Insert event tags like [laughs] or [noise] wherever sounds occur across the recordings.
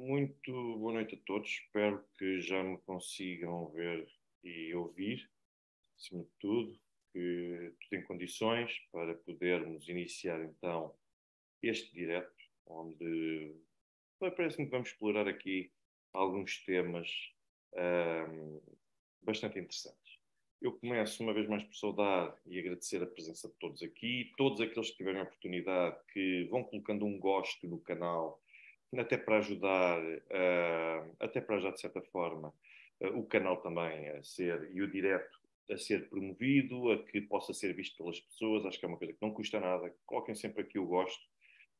muito boa noite a todos. Espero que já me consigam ver e ouvir, acima de tudo, que tudo em condições para podermos iniciar então este direto, onde parece-me que vamos explorar aqui alguns temas um, bastante interessantes. Eu começo uma vez mais por saudar e agradecer a presença de todos aqui, todos aqueles que tiverem a oportunidade, que vão colocando um gosto no canal, até para ajudar, uh, até para já de certa forma, uh, o canal também a ser, e o direto a ser promovido, a que possa ser visto pelas pessoas, acho que é uma coisa que não custa nada. Coloquem sempre aqui o gosto,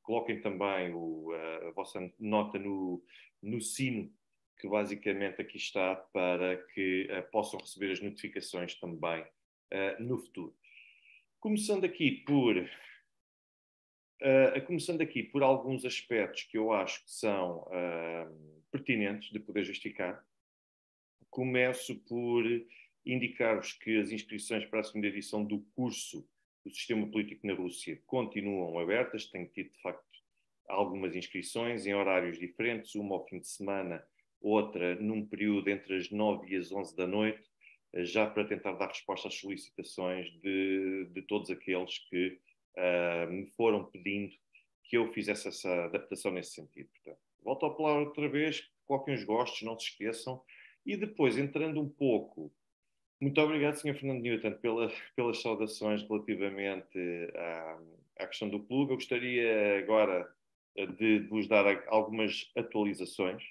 coloquem também o, uh, a vossa nota no, no sino, que basicamente aqui está para que possam receber as notificações também no futuro. Começando aqui por Uh, começando aqui por alguns aspectos que eu acho que são uh, pertinentes de poder justificar. Começo por indicar-vos que as inscrições para a segunda edição do curso do Sistema Político na Rússia continuam abertas. Tenho tido, de facto, algumas inscrições em horários diferentes, uma ao fim de semana, outra num período entre as 9 e as 11 da noite, já para tentar dar resposta às solicitações de, de todos aqueles que uh, me foram pedindo que eu fizesse essa adaptação nesse sentido. Portanto, volto a falar outra vez, coloquem os gostos, não se esqueçam. E depois, entrando um pouco, muito obrigado, Sr. Fernando Newton, pela, pelas saudações relativamente à, à questão do clube. Eu gostaria agora de vos dar algumas atualizações.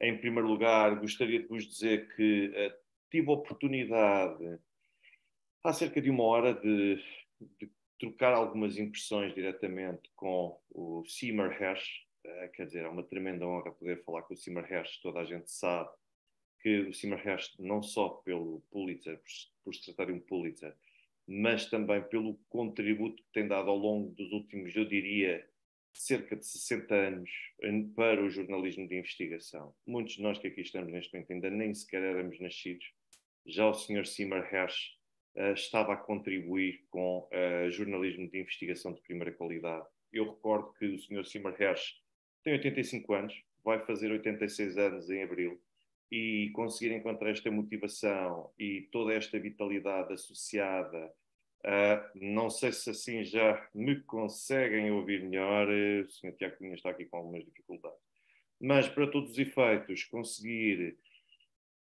Em primeiro lugar, gostaria de vos dizer que uh, tive a oportunidade, há cerca de uma hora, de, de trocar algumas impressões diretamente com o Seymour Hersh, uh, quer dizer, é uma tremenda honra poder falar com o Seymour Hersh, toda a gente sabe que o Seymour Hersh, não só pelo Pulitzer, por, por se tratar de um Pulitzer, mas também pelo contributo que tem dado ao longo dos últimos, eu diria, cerca de 60 anos para o jornalismo de investigação. Muitos de nós que aqui estamos neste momento ainda nem sequer éramos nascidos. Já o Sr. Seymour Hersh estava a contribuir com uh, jornalismo de investigação de primeira qualidade. Eu recordo que o Sr. Seymour Hersh tem 85 anos, vai fazer 86 anos em abril, e conseguir encontrar esta motivação e toda esta vitalidade associada Uh, não sei se assim já me conseguem ouvir melhor. O Sr. Tiago Cunha está aqui com algumas dificuldades. Mas, para todos os efeitos, conseguir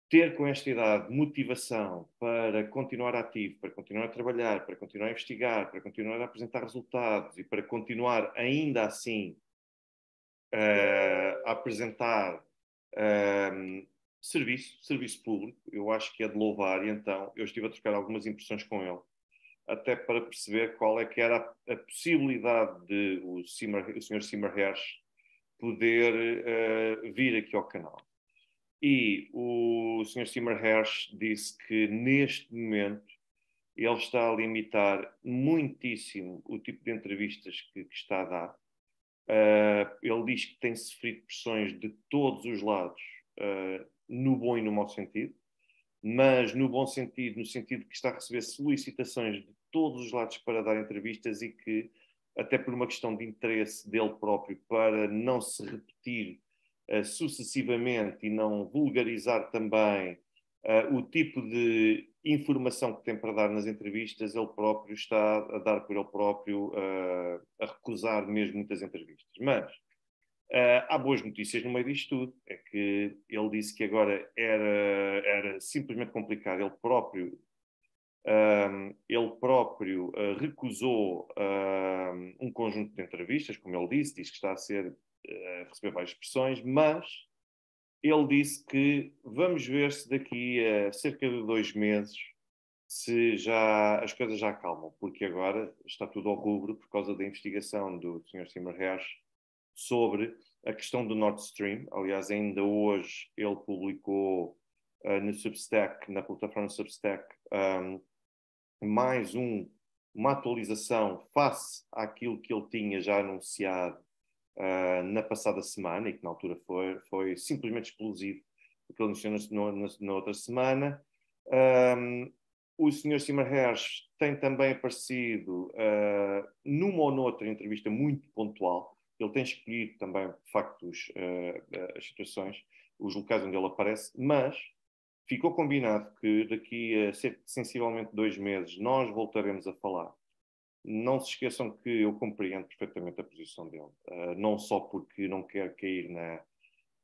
ter com esta idade motivação para continuar ativo, para continuar a trabalhar, para continuar a investigar, para continuar a apresentar resultados e para continuar ainda assim uh, a apresentar uh, serviço, serviço público, eu acho que é de louvar e então eu estive a trocar algumas impressões com ele, até para perceber qual é que era a, a possibilidade de o, Simmer, o Sr. Simmer Hersh poder uh, vir aqui ao canal. E o Sr. Seymour Hersh disse que neste momento ele está a limitar muitíssimo o tipo de entrevistas que, que está a dar. Uh, ele diz que tem sofrido pressões de todos os lados, uh, no bom e no mau sentido, mas no bom sentido, no sentido que está a receber solicitações de todos os lados para dar entrevistas e que, até por uma questão de interesse dele próprio, para não se repetir sucessivamente e não vulgarizar também uh, o tipo de informação que tem para dar nas entrevistas, ele próprio está a dar por ele próprio, uh, a recusar mesmo muitas entrevistas. Mas há boas notícias no meio disto tudo. É que ele disse que agora era, era simplesmente complicado. Ele próprio um, ele próprio uh, recusou uh, um conjunto de entrevistas, como ele disse, diz que está a ser a receber várias pressões, mas ele disse que vamos ver se daqui a cerca de dois meses se já as coisas já acalmam, porque agora está tudo ao rubro por causa da investigação do Sr. Seymour Hersh sobre a questão do Nord Stream. Aliás, ainda hoje ele publicou uh, no Substack, na plataforma Substack, um, mais um, uma atualização face àquilo que ele tinha já anunciado uh, na passada semana e que na altura foi, foi simplesmente explosivo, porque ele anunciou na, na, outra semana. Um, o Sr. Seymour Hersh tem também aparecido uh, numa ou noutra entrevista muito pontual, ele tem escolhido também, de facto, os, uh, as situações, os locais onde ele aparece, mas ficou combinado que daqui a sensivelmente dois meses nós voltaremos a falar. Não se esqueçam que eu compreendo perfeitamente a posição dele, uh, não só porque não quer cair na,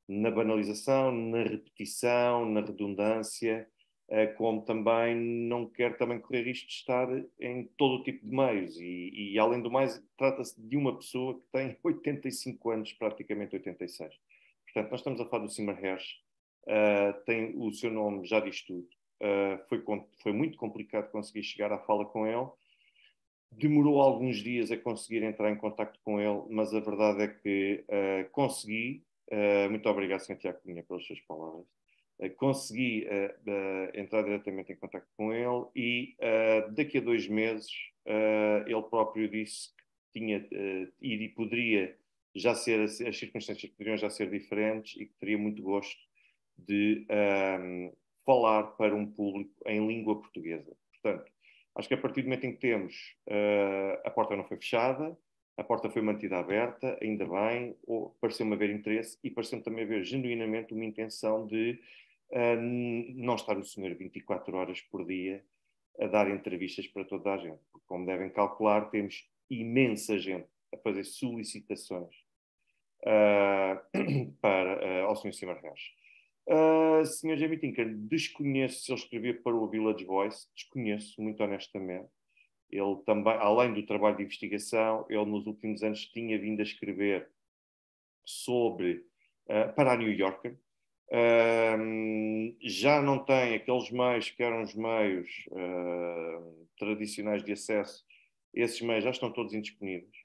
na banalização, na repetição, na redundância, eh, como também não quer também correr risco de estar em todo o tipo de meios. E, e além do mais, trata-se de uma pessoa que tem [laughs] 85 anos, praticamente 86. Portanto, nós estamos a falar do Simmer Hersh, uh, tem o seu nome, já diz tudo. Uh, foi, foi muito complicado conseguir chegar à fala com ele. Demorou alguns dias a conseguir entrar em contato com ele, mas a verdade é que uh, consegui. muito obrigado, Sr. Tiago Cunha, pelas suas palavras. Eh, consegui uh, entrar diretamente em contato com ele e daqui a dois meses ele próprio disse que tinha e poderia já ser as circunstâncias poderiam já ser diferentes e que teria muito gosto de um, falar para um público em língua portuguesa. Portanto, acho que a partir do momento em que temos uh, a porta não foi fechada, a porta foi mantida aberta, ainda bem, pareceu-me haver interesse e pareceu-me também haver genuinamente uma intenção de uh, não estar o senhor 24 horas por dia a dar entrevistas para toda a gente. Porque, como devem calcular, temos imensa gente a fazer solicitações uh, [clears throat] para, uh, ao Sr. Simarreas. Uh, Sr. Jamie Tinker, desconheço se ele escrevia para o Village Voice, desconheço, muito honestamente. Ele também, além do trabalho de investigação, ele nos últimos anos tinha vindo a escrever sobre, uh, para a New Yorker, Uh, já não tem aqueles meios que eram os meios tradicionais de acesso, esses meios já estão todos indisponíveis.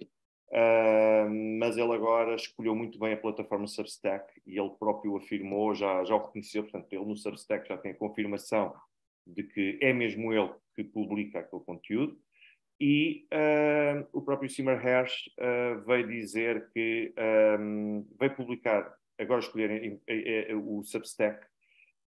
Uh, mas ele agora escolheu muito bem a plataforma Substack e ele próprio afirmou, já, já o reconheceu, portanto, ele no Substack já tem a confirmação de que é mesmo ele que publica aquele conteúdo. E uh, o próprio Simmer Hersh uh, veio dizer que um, veio publicar agora escolherem o Substack,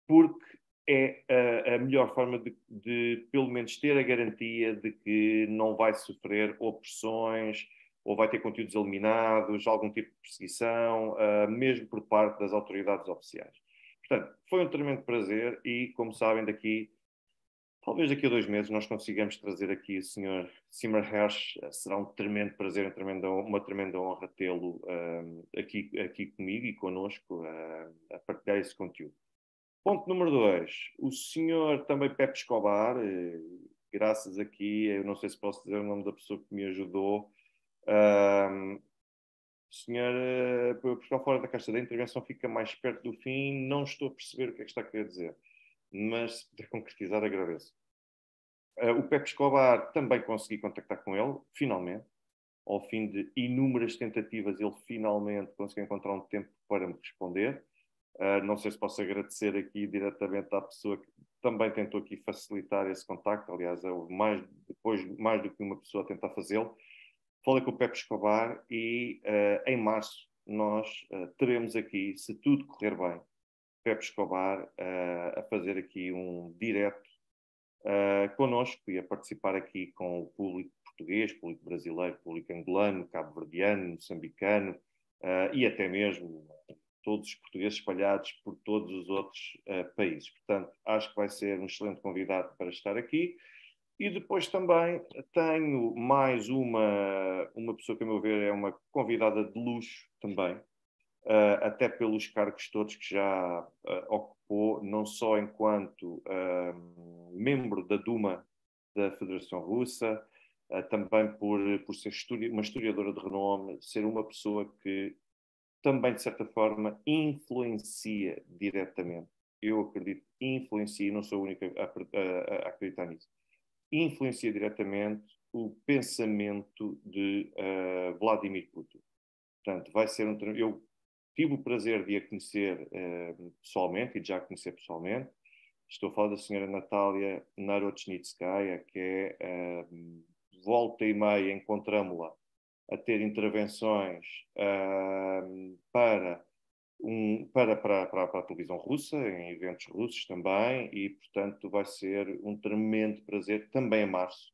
porque é a, a melhor forma de, de, pelo menos, ter a garantia de que não vai sofrer opressões ou vai ter conteúdos eliminados, algum tipo de perseguição, uh, mesmo por parte das autoridades oficiais. Portanto, foi um tremendo prazer e, como sabem, daqui Talvez daqui a dois meses nós consigamos trazer aqui o Sr. Simmer Hersh. Será um tremendo prazer, uma tremenda, uma tremenda honra tê-lo um, aqui, aqui comigo e connosco uh, a partilhar esse conteúdo. Ponto número dois. O Sr. também Pepe Escobar, uh, graças aqui, eu não sei se posso dizer o nome da pessoa que me ajudou. Um, o senhor, uh, por ficar fora da caixa da intervenção, fica mais perto do fim. Não estou a perceber o que é que está a querer dizer mas se puder concretizar, agradeço. Uh, o Pepe Escobar também consegui contactar com ele, finalmente. Ao fim de inúmeras tentativas, ele finalmente conseguiu encontrar um tempo para me responder. Uh, não sei se posso agradecer aqui diretamente à pessoa que também tentou aqui facilitar esse contacto. Aliás, houve mais, depois mais do que uma pessoa a tentar fazê-lo. Falei com o Pepe Escobar e uh, em março nós uh, teremos aqui, se tudo correr bem, Pepe Escobar uh, a fazer aqui um direto uh, connosco e a participar aqui com o público português, público brasileiro, público angolano, cabo-verdiano, moçambicano e até mesmo todos os portugueses espalhados por todos os outros países. Portanto, acho que vai ser um excelente convidado para estar aqui. E depois também tenho mais uma, uma pessoa que, a meu ver, é uma convidada de luxo também, uh, até pelos cargos todos que já uh, ocupou, não só enquanto uh, membro da Duma da Federação Russa, também por, por ser uma historiadora de renome, ser uma pessoa que também, de certa forma, influencia diretamente. Eu acredito, influencia, não sou a única a, a, a acreditar nisso, influencia diretamente o pensamento de uh, Vladimir Putin. Portanto, vai ser um. Eu Tive o prazer de a conhecer uh, pessoalmente, e de já conhecer pessoalmente. Estou a falar da senhora Natália Narochnitskaya, que é, uh, volta e meia, encontramos-la a ter intervenções para, um, para, para, para, para, a televisão russa, em eventos russos também, e, portanto, vai ser um tremendo prazer, também em março,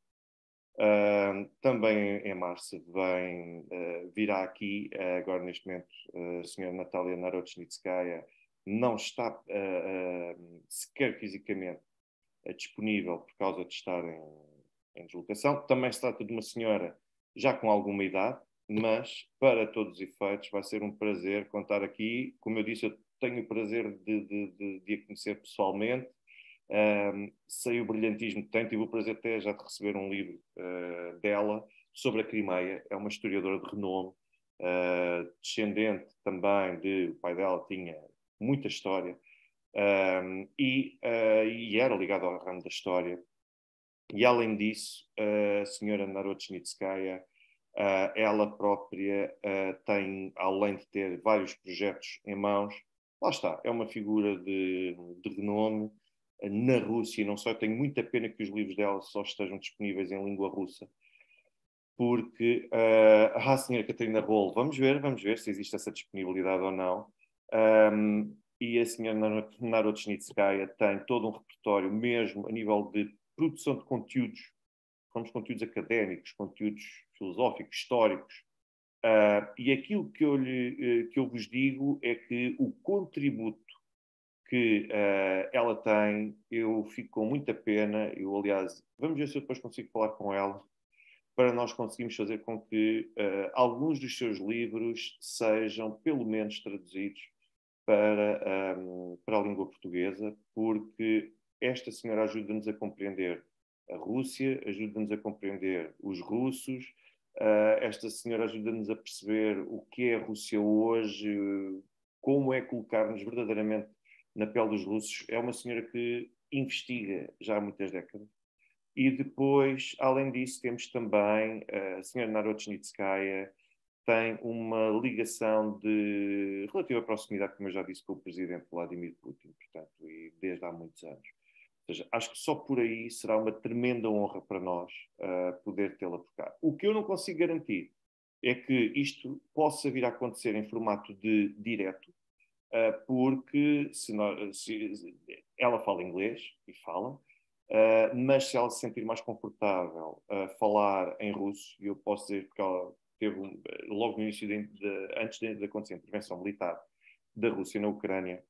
Uh, também em março vem, uh, virá aqui, uh, agora neste momento, a senhora Natália Narodchnitskaya não está sequer fisicamente disponível por causa de estar em, em deslocação. Também se trata de uma senhora já com alguma idade, mas para todos os efeitos vai ser um prazer contar aqui. Como eu disse, eu tenho o prazer de, de, de, de a conhecer pessoalmente um, sei o brilhantismo que tem, tive o prazer até já de receber um livro uh, dela sobre a Crimeia, é uma historiadora de renome, uh, descendente também de, o pai dela tinha muita história, um, e, uh, e, era ligado ao ramo da história. E além disso, a senhora Narodchnitskaya, ela própria tem, além de ter vários projetos em mãos, lá está, é uma figura de, de renome, na Rússia, não só, eu tenho muita pena que os livros dela só estejam disponíveis em língua russa, porque uh, ah, a senhora Catarina Rolo, vamos ver, vamos ver se existe essa disponibilidade ou não, um, e a senhora Narodchnitskaya tem todo um repertório, mesmo a nível de produção de conteúdos, como conteúdos académicos, conteúdos filosóficos, históricos, uh, e aquilo que eu, lhe, uh, que eu vos digo é que o contributo que uh, ela tem, eu fico com muita pena. Eu, aliás, vamos ver se eu depois consigo falar com ela para nós conseguirmos fazer com que uh, alguns dos seus livros sejam, pelo menos, traduzidos para, um, para a língua portuguesa, porque esta senhora ajuda-nos a compreender a Rússia, ajuda-nos a compreender os russos, uh, esta senhora ajuda-nos a perceber o que é a Rússia hoje, como é colocar-nos verdadeiramente na pele dos russos, é uma senhora que investiga já há muitas décadas. E depois, além disso, temos também a senhora Narodchnitskaya, tem uma ligação de relativa proximidade, como eu já disse, com o presidente Vladimir Putin, portanto, e desde há muitos anos. Ou seja, acho que só por aí será uma tremenda honra para nós uh, poder tê-la por cá. O que eu não consigo garantir é que isto possa vir a acontecer em formato de direto, uh, porque se nós, se, ela fala inglês e fala, uh, mas se ela se sentir mais confortável a falar em russo, e eu posso dizer que ela teve, um, logo no início, de, de, antes de, de acontecer a intervenção militar da Rússia na Ucrânia,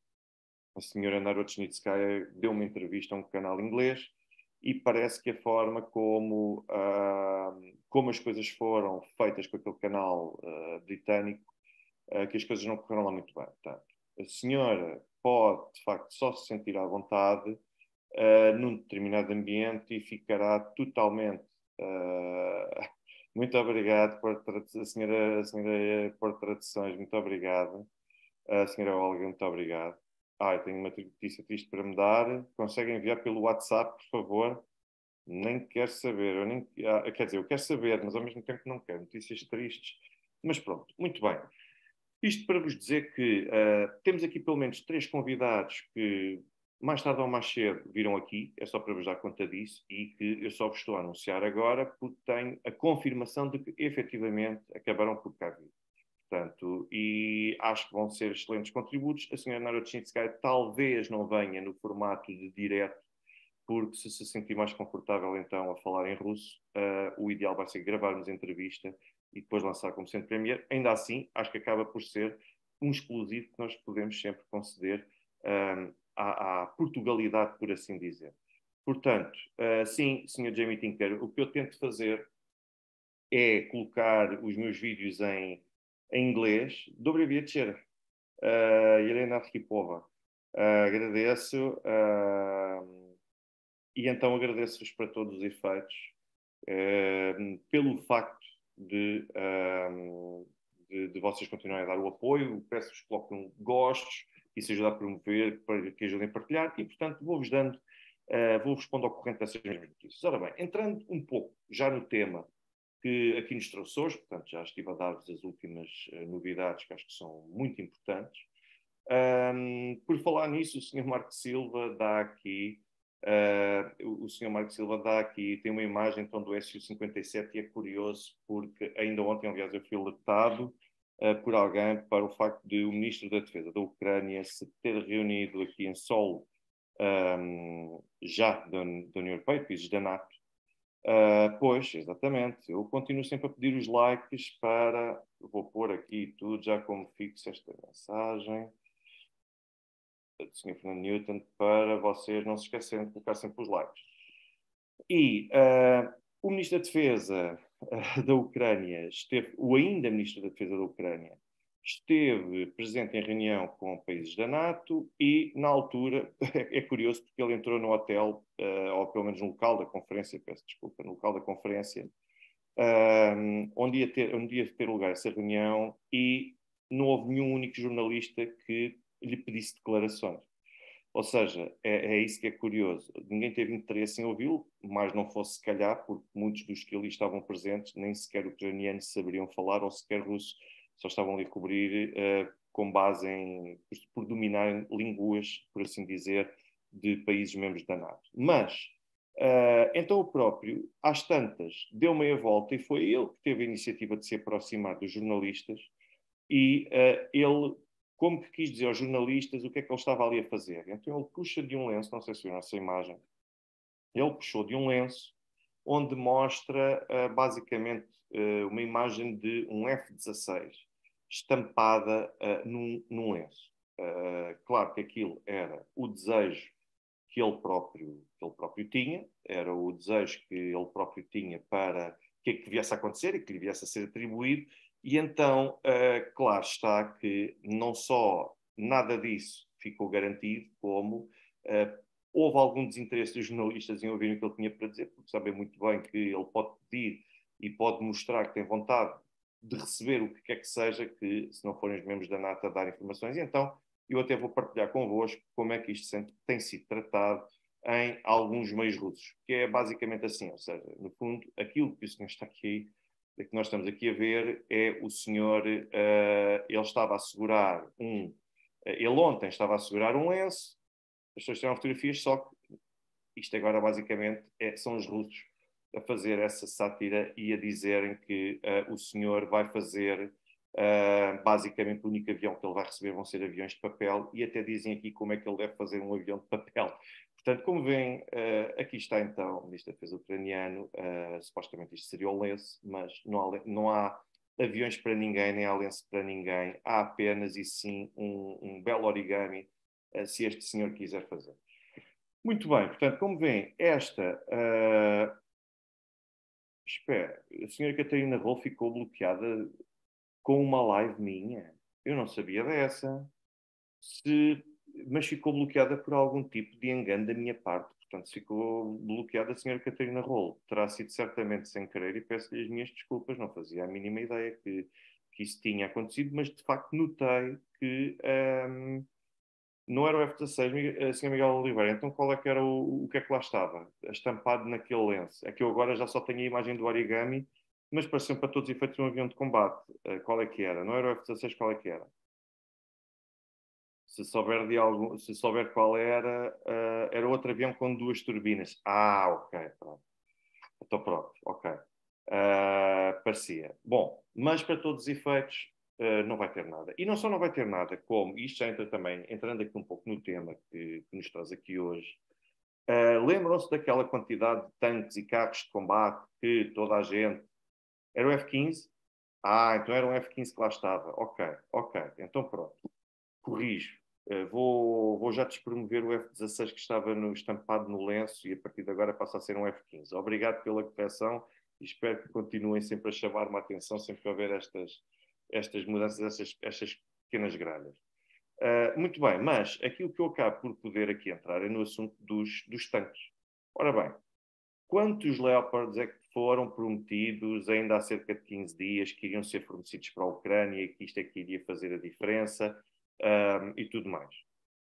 a senhora Narodchnitskaya deu uma entrevista a um canal inglês e parece que a forma como, uh, como as coisas foram feitas com aquele canal uh, britânico, uh, que as coisas não correram lá muito bem. Portanto, a senhora pode, de facto, só se sentir à vontade num determinado ambiente e ficará totalmente. [laughs] Muito obrigado por a senhora, a senhora por traduções, muito obrigado. A senhora Olga, muito obrigado. Ah, eu tenho uma notícia triste para me dar. Consegue enviar pelo WhatsApp, por favor? Nem quero saber. Eu nem, ah, quer dizer, eu quero saber, mas ao mesmo tempo não quero. Notícias tristes. Mas pronto, muito bem. Isto para vos dizer que uh, temos aqui pelo menos três convidados que mais tarde ou mais cedo viram aqui, é só para vos dar conta disso, e que eu só vos estou a anunciar agora porque tenho a confirmação de que efetivamente acabaram por cá vir. Portanto, e acho que vão ser excelentes contributos. A senhora Narodchinskaya talvez não venha no formato de direto, porque se se sentir mais confortável então a falar em russo, uh, o ideal vai ser gravarmos a entrevista e depois lançar como sendo Premier, ainda assim, acho que acaba por ser um exclusivo que nós podemos sempre conceder um, à, à, Portugalidade, por assim dizer. Portanto, uh, sim, Sr. Jamie Tinker, o que eu tento fazer é colocar os meus vídeos em, em inglês, Dobre Viacher, uh, ah, Helena Arkhipova. Uh, agradeço uh, e então agradeço-vos para todos os efeitos uh, pelo facto de, de, de, vocês continuarem a dar o apoio, peço-vos que coloquem gostos, isso ajuda a promover, para que ajudem a partilhar e, portanto, vou-vos dando, vou responder ao corrente dessas mesmas notícias. Ora bem, entrando um pouco já no tema que aqui nos trouxe hoje, portanto, já estive a dar-vos as últimas uh, novidades que acho que são muito importantes. Um, por falar nisso, o Sr. Marco Silva dá aqui Uh, o senhor Marco Silva dá aqui, tem uma imagem então do SU-57 e é curioso porque ainda ontem, aliás, eu fui alertado uh, por alguém para o facto de o ministro da Defesa da Ucrânia se ter reunido aqui em solo um, já da, da União Europeia, países da NATO, Uh, pois, exatamente. Eu continuo sempre a pedir os likes para. Vou pôr aqui tudo já como fixo esta mensagem do Sr. Fernando Newton para vocês não se esquecerem de colocar sempre os likes. E uh, o Ministro da Defesa uh, da Ucrânia esteve, o ainda Ministro da Defesa da Ucrânia, esteve presente em reunião com países da NATO e, na altura, [laughs] é, curioso porque ele entrou no hotel, uh, ou pelo menos no local da conferência, peço desculpa, no local da conferência, onde, ia ter, onde ia ter lugar essa reunião e não houve nenhum único jornalista que lhe pedisse declarações. Ou seja, é, é, isso que é curioso. Ninguém teve interesse em ouvi-lo, mas não fosse se calhar, porque muitos dos que ali estavam presentes nem sequer ucranianos saberiam falar ou sequer russos, só estavam ali a cobrir uh, com base em, por dominarem línguas, por assim dizer, de países membros da NATO. Mas, uh, então o próprio, às tantas, deu meia volta e foi ele que teve a iniciativa de se aproximar dos jornalistas e uh, ele como que quis dizer aos jornalistas o que é que ele estava ali a fazer. Então ele puxa de um lenço, não sei se viram essa imagem, ele puxou de um lenço onde mostra uh, basicamente uma imagem de um F-16 estampada uh, num, num, lenço. claro que aquilo era o desejo que ele próprio, que ele próprio tinha, era o desejo que ele próprio tinha para que, que viesse a acontecer e que lhe viesse a ser atribuído, e então, uh, claro está que não só nada disso ficou garantido, como uh, houve algum desinteresse dos jornalistas em ouvir o que ele tinha para dizer, porque sabem muito bem que ele pode pedir e pode mostrar que tem vontade de receber o que quer que seja, que se não forem os membros da NATO a dar informações. E então, eu até vou partilhar convosco como é que isto tem sido tratado em alguns meios russos, que é basicamente assim, ou seja, no fundo, aquilo que o senhor está aqui que nós estamos aqui a ver é o senhor, uh, ele estava a segurar um, uh, ele ontem estava a segurar um lenço, as pessoas tiraram fotografias, só que isto agora basicamente é, são os russos a fazer essa sátira e a dizerem que uh, o senhor vai fazer, basicamente o único avião que ele vai receber vão ser aviões de papel e até dizem aqui como é que ele deve fazer um avião de papel. Portanto, como veem, uh, aqui está então o Ministro da Defesa ucraniano, uh, supostamente isto seria o lenço, mas não há, não há, aviões para ninguém, nem há lenço para ninguém, há apenas e sim um, um belo origami, uh, se este senhor quiser fazer. Muito bem, portanto, como veem, esta. Espera, a senhora Catarina Rol ficou bloqueada com uma live minha. Eu não sabia dessa. Se mas ficou bloqueada por algum tipo de engano da minha parte. Portanto, ficou bloqueada a senhora Catarina Rolo. Terá sido certamente sem querer e peço-lhe as minhas desculpas. Não fazia a mínima ideia que, que isso tinha acontecido, mas de facto notei que um, não era o F-16, a senhora Miguel Oliveira. Então qual é que era o, o que é que lá estava? Estampado naquele lenço. É que eu agora já só tenho a imagem do origami, mas pareceu para todos os efeitos um avião de combate. Uh, qual é que era? Não era o F-16, qual é que era? se souber de algum, se souber qual era, uh, era outro avião com duas turbinas. Ah, ok, pronto. Então pronto, ok. Uh, parecia. Bom, mas para todos os efeitos uh, não vai ter nada. E não só não vai ter nada, como isto já entra também, entrando aqui um pouco no tema que, que nos traz aqui hoje, uh, lembram-se daquela quantidade de tanques e carros de combate que toda a gente. Era o F-15? Ah, então era um F-15 que lá estava. Ok, ok, então pronto. Corrijo eh, vou, vou já despromover o F-16 que estava no, estampado no lenço e a partir de agora passa a ser um F-15. Obrigado pela correção e espero que continuem sempre a chamar-me a atenção sempre que houver estas, estas mudanças, estas, pequenas gralhas. Uh, muito bem, mas aquilo que eu acabo por poder aqui entrar é no assunto dos, dos tanques. Ora bem, quantos Leopards é que foram prometidos ainda há cerca de 15 dias que iriam ser fornecidos para a Ucrânia que isto é que iria fazer a diferença? um, e tudo mais.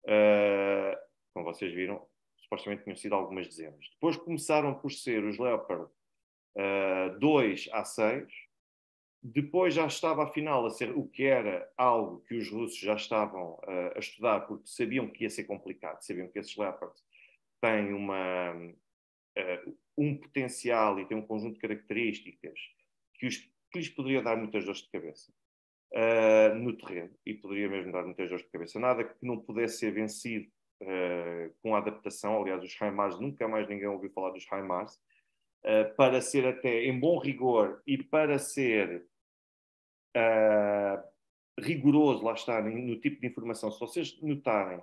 Uh, como vocês viram, supostamente tinham sido algumas dezenas. Depois começaram por ser os Leopard uh, 2 a 6, depois já estava afinal a ser o que era algo que os russos já estavam uh, a estudar, porque sabiam que ia ser complicado, sabiam que esses Leopards têm uma, uh, um potencial e têm um conjunto de características que, os, que lhes poderia dar muitas dores de cabeça uh, no terreno e poderia mesmo dar muitas dores de cabeça. Nada que não pudesse ser vencido com a adaptação. Aliás, os HIMARS, nunca mais ninguém ouviu falar dos HIMARS. uh, para ser até em bom rigor e para ser uh, rigoroso, lá está, no tipo de informação. Se vocês notarem,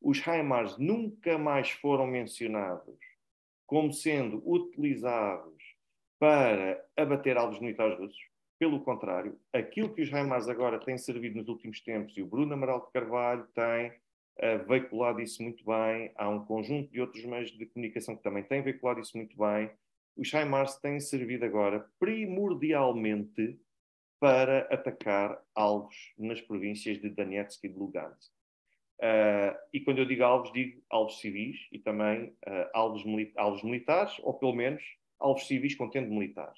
os HIMARS nunca mais foram mencionados como sendo utilizados para abater alvos militares russos. Pelo contrário, aquilo que os HIMARS agora têm servido nos últimos tempos, e o Bruno Amaral de Carvalho tem uh, veiculado isso muito bem, há um conjunto de outros meios de comunicação que também têm veiculado isso muito bem, os HIMARS têm servido agora primordialmente para atacar alvos nas províncias de Donetsk e de Lugansk. Uh, e quando eu digo alvos, digo alvos civis e também uh, alvos, mili alvos militares, ou pelo menos alvos civis contendo militares.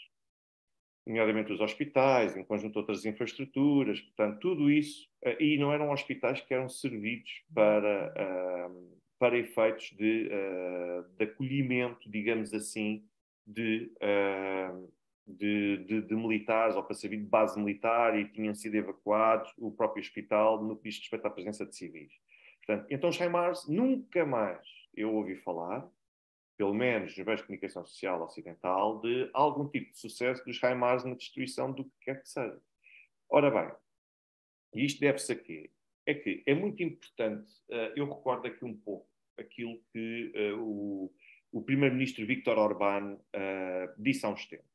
Nomeadamente os hospitais, em conjunto outras infraestruturas, portanto, tudo isso. Uh, e não eram hospitais que eram servidos para, para efeitos de, de acolhimento, digamos assim, de, de, de, de, militares ou para servir de base militar e tinham sido evacuados o próprio hospital no que diz respeito à presença de civis. Portanto, então os HIMARS nunca mais eu ouvi falar, pelo menos nos meios de comunicação social ocidental, de algum tipo de sucesso dos HIMARS na destruição do que quer que seja. Ora bem, e isto deve-se a quê? É que é muito importante, uh, eu recordo aqui um pouco aquilo que uh, o, o primeiro-ministro Viktor Orbán uh, disse há uns tempos.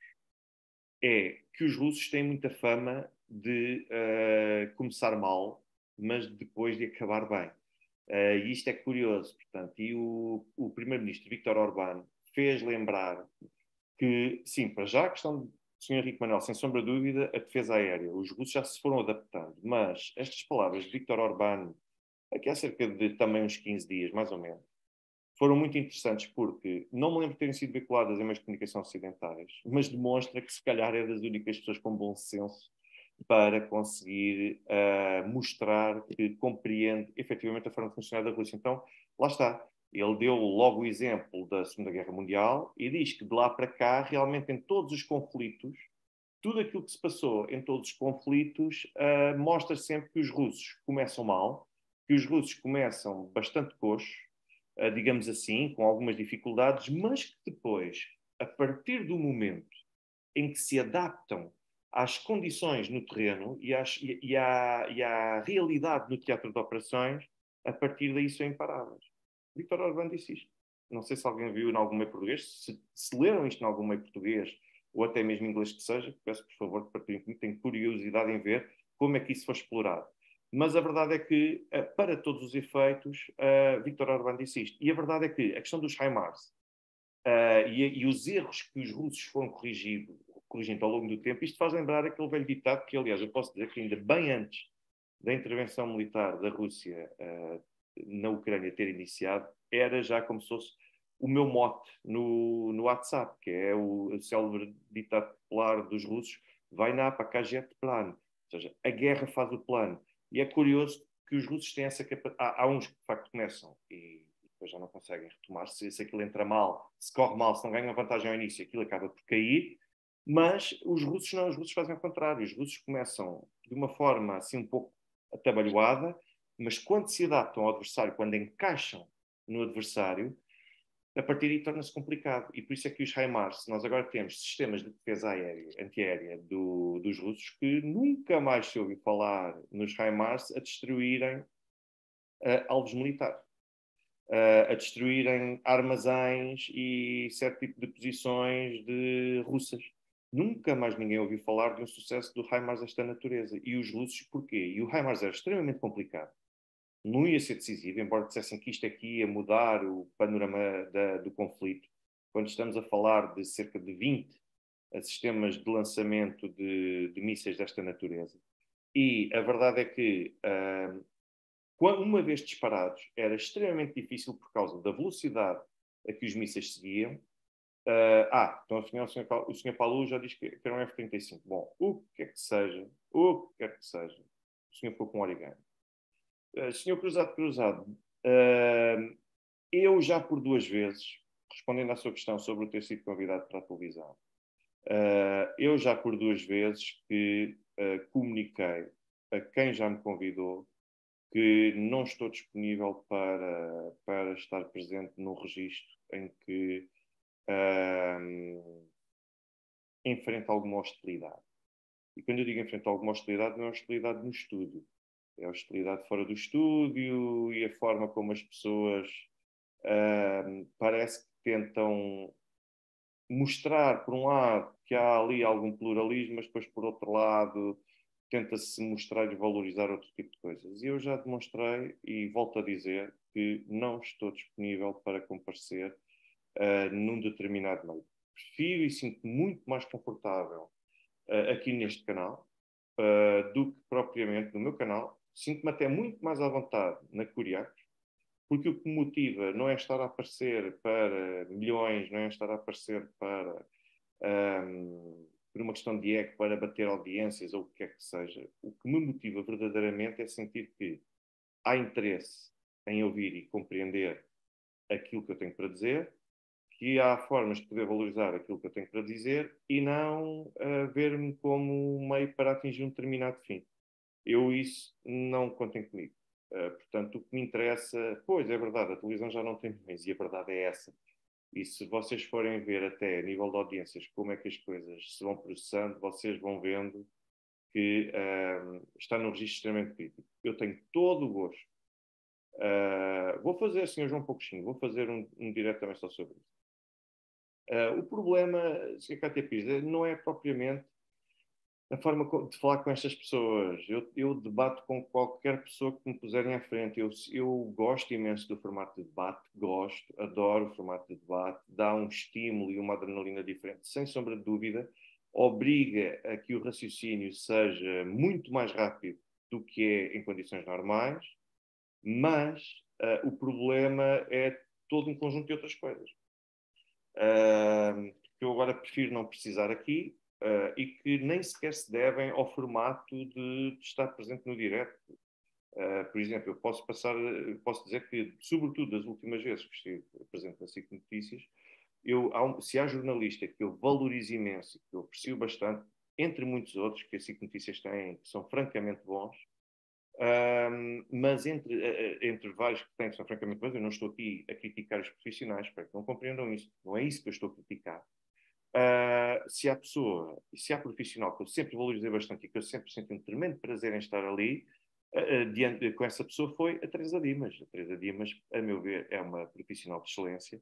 É que os russos têm muita fama de começar mal, mas depois de acabar bem. Uh, e isto é curioso, portanto, e o, o primeiro-ministro Vítor Orbán fez lembrar que, sim, para já a questão do Sr. Henrique Manuel, sem sombra de dúvida, a defesa aérea, os russos já se foram adaptando, mas estas palavras de Vítor Orbán, aqui há cerca de também uns 15 dias, mais ou menos, foram muito interessantes porque não me lembro de terem sido vinculadas em meios de comunicação ocidentais, mas demonstra que se calhar é das únicas pessoas com bom senso para conseguir uh, mostrar que compreende efetivamente a forma de funcionar da Rússia. Então, lá está. Ele deu logo o exemplo da Segunda Guerra Mundial e diz que de lá para cá, realmente, em todos os conflitos, tudo aquilo que se passou em todos os conflitos uh, mostra sempre que os russos começam mal, que os russos começam bastante coxos, digamos assim, com algumas dificuldades, mas que depois, a partir do momento em que se adaptam às condições no terreno e, às, e, e, à, e, à, realidade no teatro de operações, a partir daí são imparáveis. Victor Orbán disse isto. Não sei se alguém viu em algum meio português, se, se leram isto em algum meio português ou até mesmo inglês que seja, peço por favor que partilhem comigo, tenho curiosidade em ver como é que isso foi explorado. Mas a verdade é que, eh, para todos os efeitos, uh, Victor Orbán disse isto. E a verdade é que a questão dos HIMARS uh, e, e, os erros que os russos foram corrigidos corrigindo ao longo do tempo, isto faz lembrar aquele velho ditado que, aliás, eu posso dizer que ainda bem antes da intervenção militar da Rússia uh, na Ucrânia ter iniciado, era já como se fosse o meu mote no, no WhatsApp, que é o, célebre ditado popular dos russos, vai na para cá plano. Ou seja, a guerra faz o plano. E é curioso que os russos têm essa capacidade. Há, há, uns que, de facto, começam e depois já não conseguem retomar. Se, se aquilo entra mal, se corre mal, se não ganham vantagem ao início, aquilo acaba por cair. Mas os russos não, os russos fazem o contrário. Os russos começam de uma forma assim um pouco atabalhoada, mas quando se adaptam ao adversário, quando encaixam no adversário, a partir daí torna-se complicado. E por isso é que os HIMARS, nós agora temos sistemas de defesa aérea, antiaérea do, dos russos que nunca mais se ouviu falar nos HIMARS a destruírem uh, alvos militares. Uh, a destruírem armazéns e certo tipo de posições de russas. Nunca mais ninguém ouviu falar de um sucesso do HIMARS desta natureza. E os russos, porquê? E o HIMARS era extremamente complicado. Não ia ser decisivo, embora dissessem que isto aqui ia mudar o panorama da, do conflito. Quando estamos a falar de cerca de 20 sistemas de lançamento de, de mísseis desta natureza. E a verdade é que, uh, uma vez disparados, era extremamente difícil por causa da velocidade a que os mísseis seguiam Uh, ah, então afinal o senhor, o senhor Paulo já diz que, que era um F-35. Bom, o que é que seja, o que quer que seja, o senhor ficou com origami. Uh, senhor Cruzado Cruzado, uh, eu já por duas vezes, respondendo à sua questão sobre o ter sido convidado para a televisão, uh, eu já por duas vezes que comuniquei a quem já me convidou que não estou disponível para, para estar presente num registro em que uh, enfrenta alguma hostilidade. E quando eu digo enfrenta alguma hostilidade, não é hostilidade no estúdio. É hostilidade fora do estúdio e a forma como as pessoas uh, parece que tentam mostrar, por um lado, que há ali algum pluralismo, mas depois, por outro lado, tenta-se mostrar e valorizar outro tipo de coisas. E eu já demonstrei, e volto a dizer, que não estou disponível para comparecer uh, num determinado meio. Prefiro e sinto muito mais confortável uh, aqui neste canal uh, do que propriamente no meu canal. Sinto-me até muito mais à vontade na Curiacos, porque o que me motiva não é estar a aparecer para milhões, não é estar a aparecer para. Um, por uma questão de ego, para bater audiências ou o que quer que seja. O que me motiva verdadeiramente é sentir que há interesse em ouvir e compreender aquilo que eu tenho para dizer, que há formas de poder valorizar aquilo que eu tenho para dizer e não uh, ver-me como um meio para atingir um determinado fim. Eu isso não contem comigo. Uh, portanto, o que me interessa, pois é verdade, a televisão já não tem milhões e a verdade é essa. E se vocês forem ver até a nível de audiências como é que as coisas se vão processando, vocês vão vendo que uh, está num registro extremamente crítico. Eu tenho todo o gosto. Uh, vou fazer, Sr. João Pouquinho, vou fazer um, um direto também só sobre isso. Uh, o problema. Cátia Pires, não é propriamente a forma de falar com estas pessoas. Eu, eu, debato com qualquer pessoa que me puserem à frente. Eu, eu, gosto imenso do formato de debate, gosto, adoro o formato de debate, dá um estímulo e uma adrenalina diferente, sem sombra de dúvida. Obriga a que o raciocínio seja muito mais rápido do que é em condições normais, mas uh, o problema é todo um conjunto de outras coisas. Uh, eu agora prefiro não precisar aqui, uh, e que nem sequer se devem ao formato de, de estar presente no direto. Uh, por exemplo, eu posso passar, posso dizer que, sobretudo das últimas vezes que estive presente na SIC Notícias, eu, há um, se há jornalista que eu valorizo imenso, que eu aprecio bastante, entre muitos outros que a SIC Notícias tem, que são francamente bons, um, mas entre, entre vários que têm, são francamente bons, eu não estou aqui a criticar os profissionais, para que não compreendam isso. Não é isso que eu estou a criticar. Uh, se há pessoa, se há profissional que eu sempre valorizei bastante e que eu sempre senti um tremendo prazer em estar ali, uh, diante, com essa pessoa foi a Teresa Dimas. A Teresa Dimas, a meu ver, é uma profissional de excelência.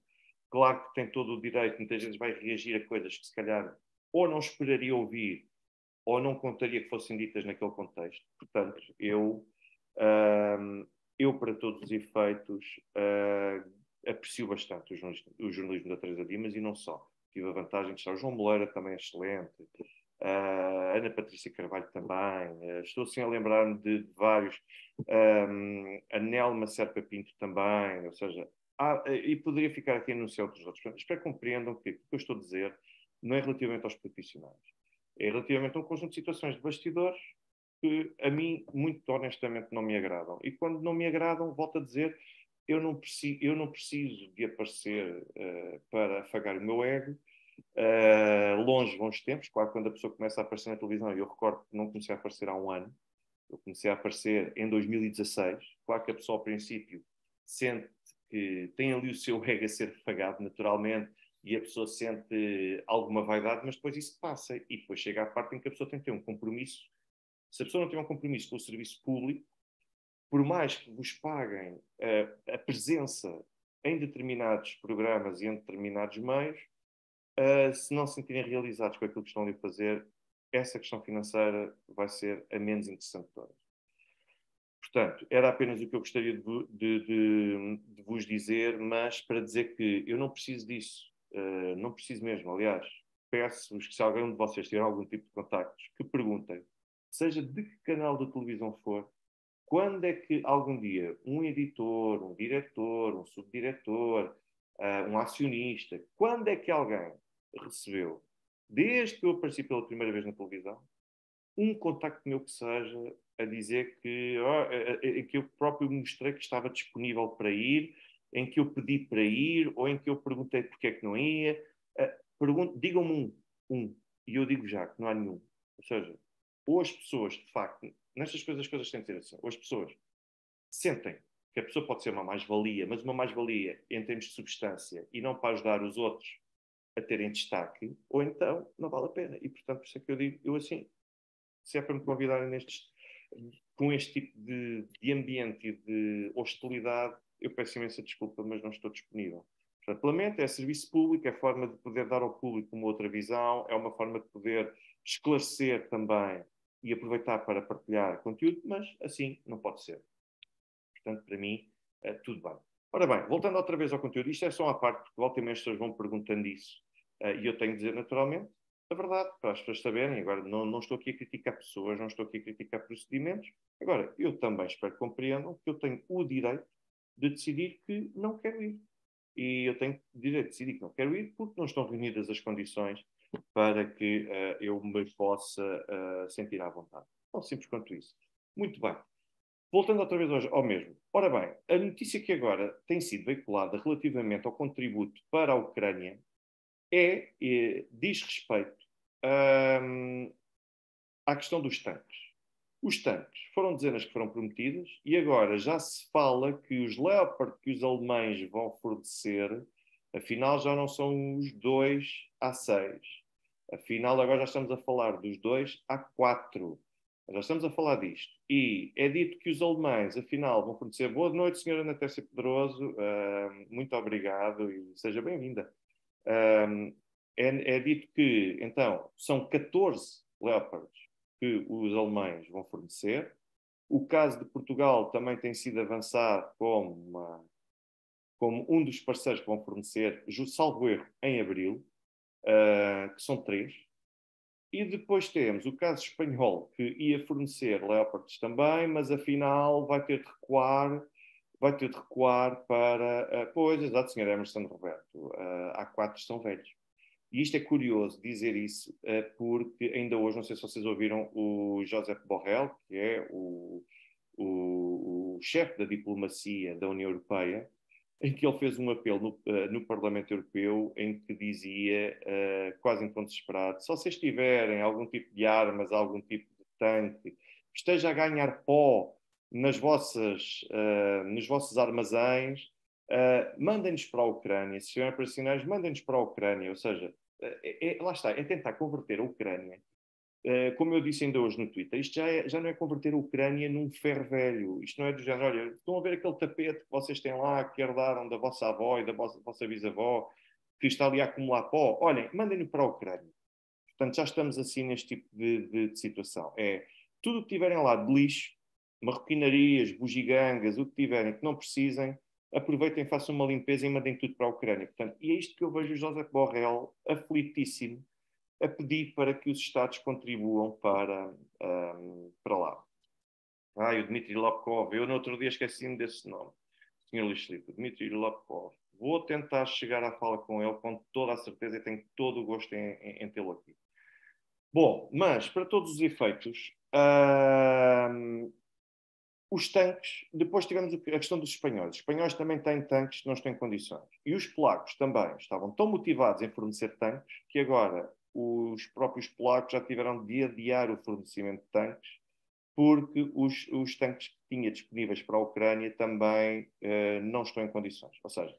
Claro que tem todo o direito, muitas vezes vai reagir a coisas que se calhar ou não esperaria ouvir ou não contaria que fossem ditas naquele contexto. Portanto, eu, uh, eu para todos os efeitos, aprecio bastante o jornalismo, o jornalismo da Teresa Dimas e não só tive a vantagem de estar. O João Moleira também é excelente. Uh, Ana Patrícia Carvalho também. Uh, estou assim a lembrar-me de, de, vários. Um, a Nelma Serpa Pinto também. Ou seja, há, e poderia ficar aqui a anunciar outros outros. Espero que compreendam que o que eu estou a dizer não é relativamente aos profissionais. É relativamente a um conjunto de situações de bastidores que a mim, muito honestamente, não me agradam. E quando não me agradam, volto a dizer, eu não preciso, eu não preciso de aparecer uh, para afagar o meu ego. Uh, longe bons tempos, claro, quando a pessoa começa a aparecer na televisão, eu recordo que não comecei a aparecer há um ano, eu comecei a aparecer em 2016. Claro que a pessoa, ao princípio, sente que tem ali o seu ego a ser afagado naturalmente e a pessoa sente alguma vaidade, mas depois isso passa e depois chega à parte em que a pessoa tem que ter um compromisso. Se a pessoa não tiver um compromisso com o serviço público, por mais que vos paguem uh, a presença em determinados programas e em determinados meios, uh, se não se sentirem realizados com aquilo que estão ali a fazer, essa questão financeira vai ser a menos interessante de todas. Portanto, era apenas o que eu gostaria de, de, de, de vos dizer, mas para dizer que eu não preciso disso, uh, não preciso mesmo. Aliás, peço-vos que se alguém de vocês tiver algum tipo de contactos, que perguntem, seja de que canal de televisão for, quando é que algum dia um editor, um diretor, um subdiretor, uh, um acionista, quando é que alguém recebeu, desde que eu apareci pela primeira vez na televisão, um contacto meu que seja a dizer que, oh, que eu próprio mostrei que estava disponível para ir, em que eu pedi para ir, ou em que eu perguntei porque é que não ia. Uh, Digam-me um, um, e eu digo já que não há nenhum. Ou seja, ou as pessoas, de facto, nestas coisas as coisas têm de ser assim. Ou as pessoas sentem que a pessoa pode ser uma mais-valia, mas uma mais-valia em termos de substância e não para ajudar os outros a terem destaque, ou então não vale a pena. E, portanto, por isso é que eu digo, eu assim, se é para me convidarem nestes, com este tipo de, de ambiente e de hostilidade, eu peço imensa desculpa, mas não estou disponível. Portanto, lamento, é serviço público, é forma de poder dar ao público uma outra visão, é uma forma de poder esclarecer também e aproveitar para partilhar conteúdo, mas assim não pode ser. Portanto, para mim, é tudo bem. Ora bem, voltando outra vez ao conteúdo, isto é só uma parte, porque volta e meia vão perguntando isso, uh, e eu tenho de dizer naturalmente a verdade, para as pessoas saberem. Agora, não, não estou aqui a criticar pessoas, não estou aqui a criticar procedimentos. Agora, eu também espero que compreendam que eu tenho o direito de decidir que não quero ir. E eu tenho direito de decidir que não quero ir porque não estão reunidas as condições para que uh, eu me possa uh, sentir à vontade. Tão simples quanto isso. Muito bem. Voltando outra vez ao mesmo. Ora bem, a notícia que agora tem sido veiculada relativamente ao contributo para a Ucrânia é, é diz respeito à questão dos tanques. Os tanques foram dezenas que foram prometidas e agora já se fala que os Leopard que os alemães vão fornecer, afinal já não são os dois a seis. Afinal, agora já estamos a falar dos dois a quatro. Já estamos a falar disto. E é dito que os alemães, afinal, vão fornecer. Boa noite, senhora Ana Tércia Pedroso. Uh, muito obrigado e seja bem-vinda. Uh, é, é, dito que, então, são 14 Leopards que os alemães vão fornecer. O caso de Portugal também tem sido avançado como, uma, como um dos parceiros que vão fornecer, salvo erro, em abril, uh, que são três. E depois temos o caso espanhol, que ia fornecer Leopards também, mas afinal vai ter de recuar, vai ter de recuar para. Uh, pois, exato, Sr. Emerson Roberto, uh, há quatro estão velhos. E isto é curioso dizer isso, uh, porque ainda hoje, não sei se vocês ouviram, o Josep Borrell, que é o, o, o chefe da diplomacia da União Europeia, em que ele fez um apelo no, uh, no Parlamento Europeu em que dizia, uh, quase em tom desesperado, se vocês tiverem algum tipo de armas, algum tipo de tanque, que esteja a ganhar pó nas vossas, nos vossos armazéns, mandem-nos para a Ucrânia. Se estiverem operacionais, mandem-nos para a Ucrânia. Ou seja, é, é, lá está, é tentar converter a Ucrânia Uh, como eu disse ainda hoje no Twitter, isto já, é, já não é converter a Ucrânia num ferro velho. Isto não é do género, olha, estão a ver aquele tapete que vocês têm lá, que herdaram da vossa avó e da vossa, vossa bisavó, que está ali a acumular pó. Olhem, mandem-no para a Ucrânia. Portanto, já estamos assim neste tipo de, de, de situação. É tudo o que tiverem lá de lixo, marroquinarias, bugigangas, o que tiverem que não precisem, aproveitem, façam uma limpeza e mandem tudo para a Ucrânia. Portanto, e é isto que eu vejo o José Borrell aflitíssimo a pedir para que os Estados contribuam para, um, para lá. Ah, o Dmitry Lobkov, eu no outro dia esqueci-me desse nome, Sr. Filipe, Dmitry Lobkov. Vou tentar chegar à fala com ele com toda a certeza e tenho todo o gosto em, em, em tê-lo aqui. Bom, mas para todos os efeitos, hum, os tanques, depois tivemos a questão dos espanhóis. Os espanhóis também têm tanques que não estão em condições. E os polacos também estavam tão motivados em fornecer tanques que agora os próprios polacos já tiveram de adiar o fornecimento de tanques, porque os, os tanques que tinha disponíveis para a Ucrânia também uh, não estão em condições. Ou seja,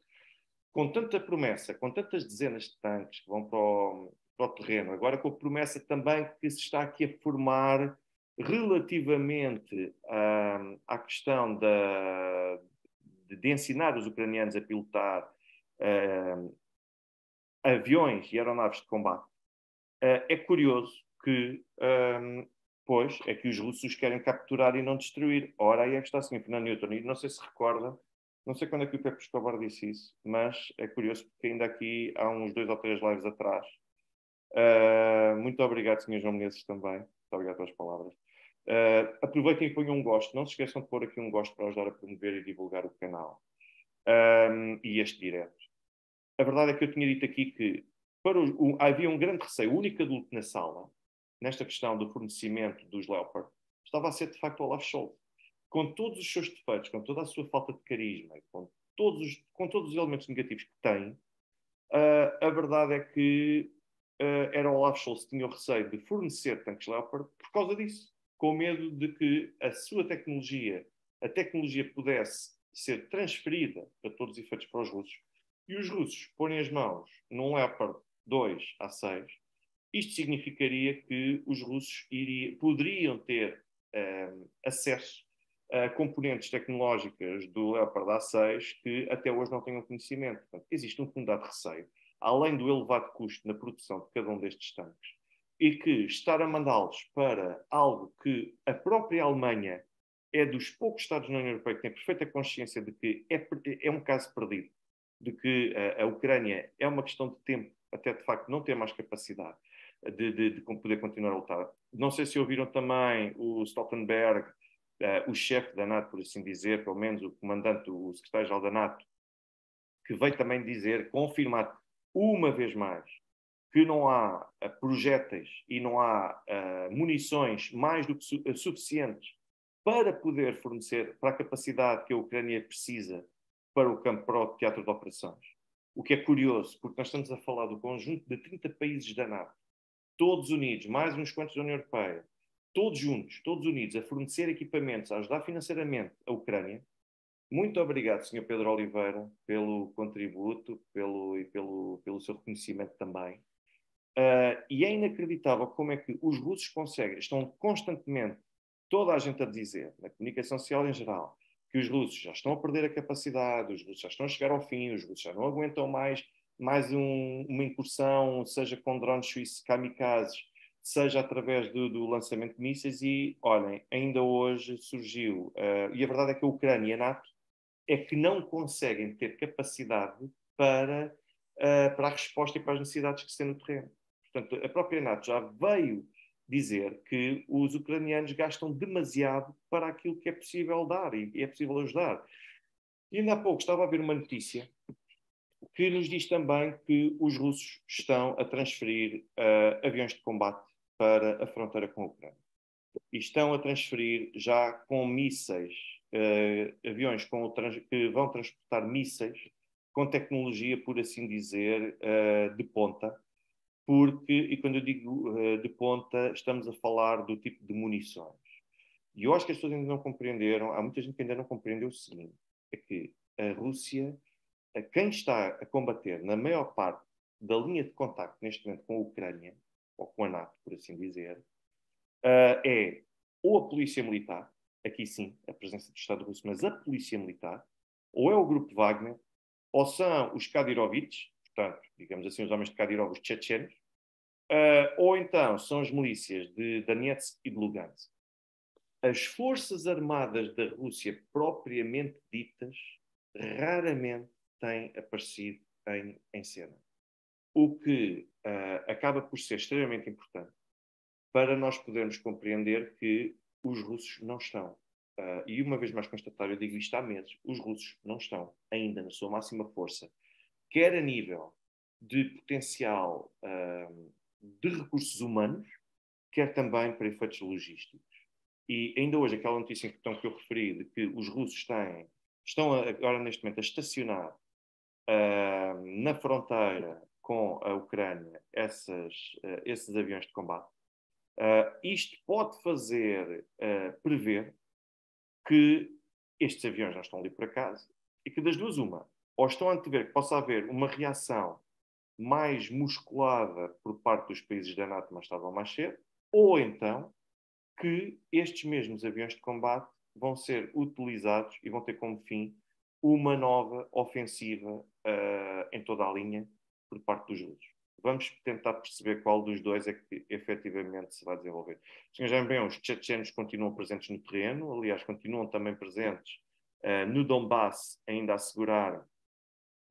com tanta promessa, com tantas dezenas de tanques que vão para o, para o terreno, agora com a promessa também que se está aqui a formar relativamente uh, à questão da, de, de, ensinar os ucranianos a pilotar uh, aviões e aeronaves de combate Uh, é curioso que, um, pois, é que os russos querem capturar e não destruir. Ora, aí é que está assim, Fernando Newton. E não sei se recorda, não sei quando é que o Pepe Escobar disse isso, mas é curioso porque ainda aqui há uns dois ou três lives atrás. Uh, muito obrigado, Sr. João Menezes, também. Muito obrigado pelas palavras. Uh, aproveitem e ponham um gosto. Não se esqueçam de pôr aqui um gosto para ajudar a promover e divulgar o canal. Um, e este direto. A verdade é que eu tinha dito aqui que para o, o, havia um grande receio. O único adulto na sala, nesta questão do fornecimento dos Leopard, estava a ser de facto Olaf Scholz. Com todos os seus defeitos, com toda a sua falta de carisma, com todos os, com todos os elementos negativos que tem, uh, a verdade é que uh, era Olaf Scholz que tinha o receio de fornecer tanques Leopard por causa disso. Com medo de que a sua tecnologia, a tecnologia pudesse ser transferida para todos os efeitos para os russos e os russos porem as mãos num Leopard 2 a 6, isto significaria que os russos iria, poderiam ter uh, acesso a componentes tecnológicas do Leopard A6 que até hoje não tenham conhecimento. Portanto, existe um fundado receio, além do elevado custo na produção de cada um destes tanques, e que estar a mandá-los para algo que a própria Alemanha é dos poucos Estados na União Europeia que têm perfeita consciência de que é, é um caso perdido, de que a, a, Ucrânia é uma questão de tempo, até de facto não ter mais capacidade de, de, de poder continuar a lutar. Não sei se ouviram também o Stoltenberg, uh, o chefe da NATO, por assim dizer, pelo menos o comandante, o secretário-geral da NATO, que veio também dizer, confirmar uma vez mais, que não há uh, projéteis e não há uh, munições mais do que su suficientes para poder fornecer para a capacidade que a Ucrânia precisa para o campo para o teatro de operações. O que é curioso, porque nós estamos a falar do conjunto de 30 países da NATO, todos unidos, mais uns quantos da União Europeia, todos juntos, todos unidos, a fornecer equipamentos, a ajudar financeiramente a Ucrânia. Muito obrigado, Sr. Pedro Oliveira, pelo contributo pelo, e pelo, pelo seu reconhecimento também. Uh, e é inacreditável como é que os russos conseguem, estão constantemente, toda a gente a dizer, na comunicação social em geral, que os russos já estão a perder a capacidade, os russos já estão a chegar ao fim, os russos já não aguentam mais mais um, uma incursão, seja com drones suíços kamikazes, seja através do, do, lançamento de mísseis. E, olhem, ainda hoje surgiu, uh, e a verdade é que a Ucrânia e a NATO é que não conseguem ter capacidade para, uh, para a resposta e para as necessidades que se têm no terreno. Portanto, a própria NATO já veio dizer que os ucranianos gastam demasiado para aquilo que é possível dar e é possível ajudar. E ainda há pouco estava a ver uma notícia que nos diz também que os russos estão a transferir uh, aviões de combate para a fronteira com a Ucrânia. E estão a transferir já com mísseis, uh, aviões com que vão transportar mísseis com tecnologia, por assim dizer, uh, de ponta, porque, e quando eu digo de ponta, estamos a falar do tipo de munições. E eu acho que as pessoas ainda não compreenderam, há muita gente que ainda não compreendeu o seguinte, é que a Rússia quem está a combater na maior parte da linha de contacto neste momento com a Ucrânia, ou com a NATO, por assim dizer, uh, é ou a polícia militar, aqui sim, a presença do Estado russo, mas a polícia militar, ou é o grupo Wagner, ou são os Kadirovites, portanto, digamos assim, os homens de Kadyrov, os chechenos, uh, ou então são as milícias de Donetsk e de Lugansk. As forças armadas da Rússia propriamente ditas raramente tem aparecido em, em cena. O que uh, acaba por ser extremamente importante para nós podermos compreender que os russos não estão. Uh, e uma vez mais constatar, eu digo isto há meses, os russos não estão ainda na sua máxima força, quer a nível de potencial uh, de recursos humanos, quer também para efeitos logísticos. E ainda hoje, aquela notícia então, que eu referi, de que os russos têm, estão agora neste momento a estacionar uh, na fronteira com a Ucrânia essas, uh, esses aviões de combate. Uh, isto pode fazer prever que estes aviões não estão ali por acaso e que das duas uma, ou estão a antever que possa haver uma reação mais musculada por parte dos países da NATO tarde ou mais cedo, ou então que estes mesmos aviões de combate vão ser utilizados e vão ter como fim uma nova ofensiva uh, em toda a linha por parte dos russos. Vamos tentar perceber qual dos dois é que efetivamente se vai desenvolver. Já bem, os chechenos continuam presentes no terreno, aliás, continuam também presentes uh, no Donbass, ainda a segurar,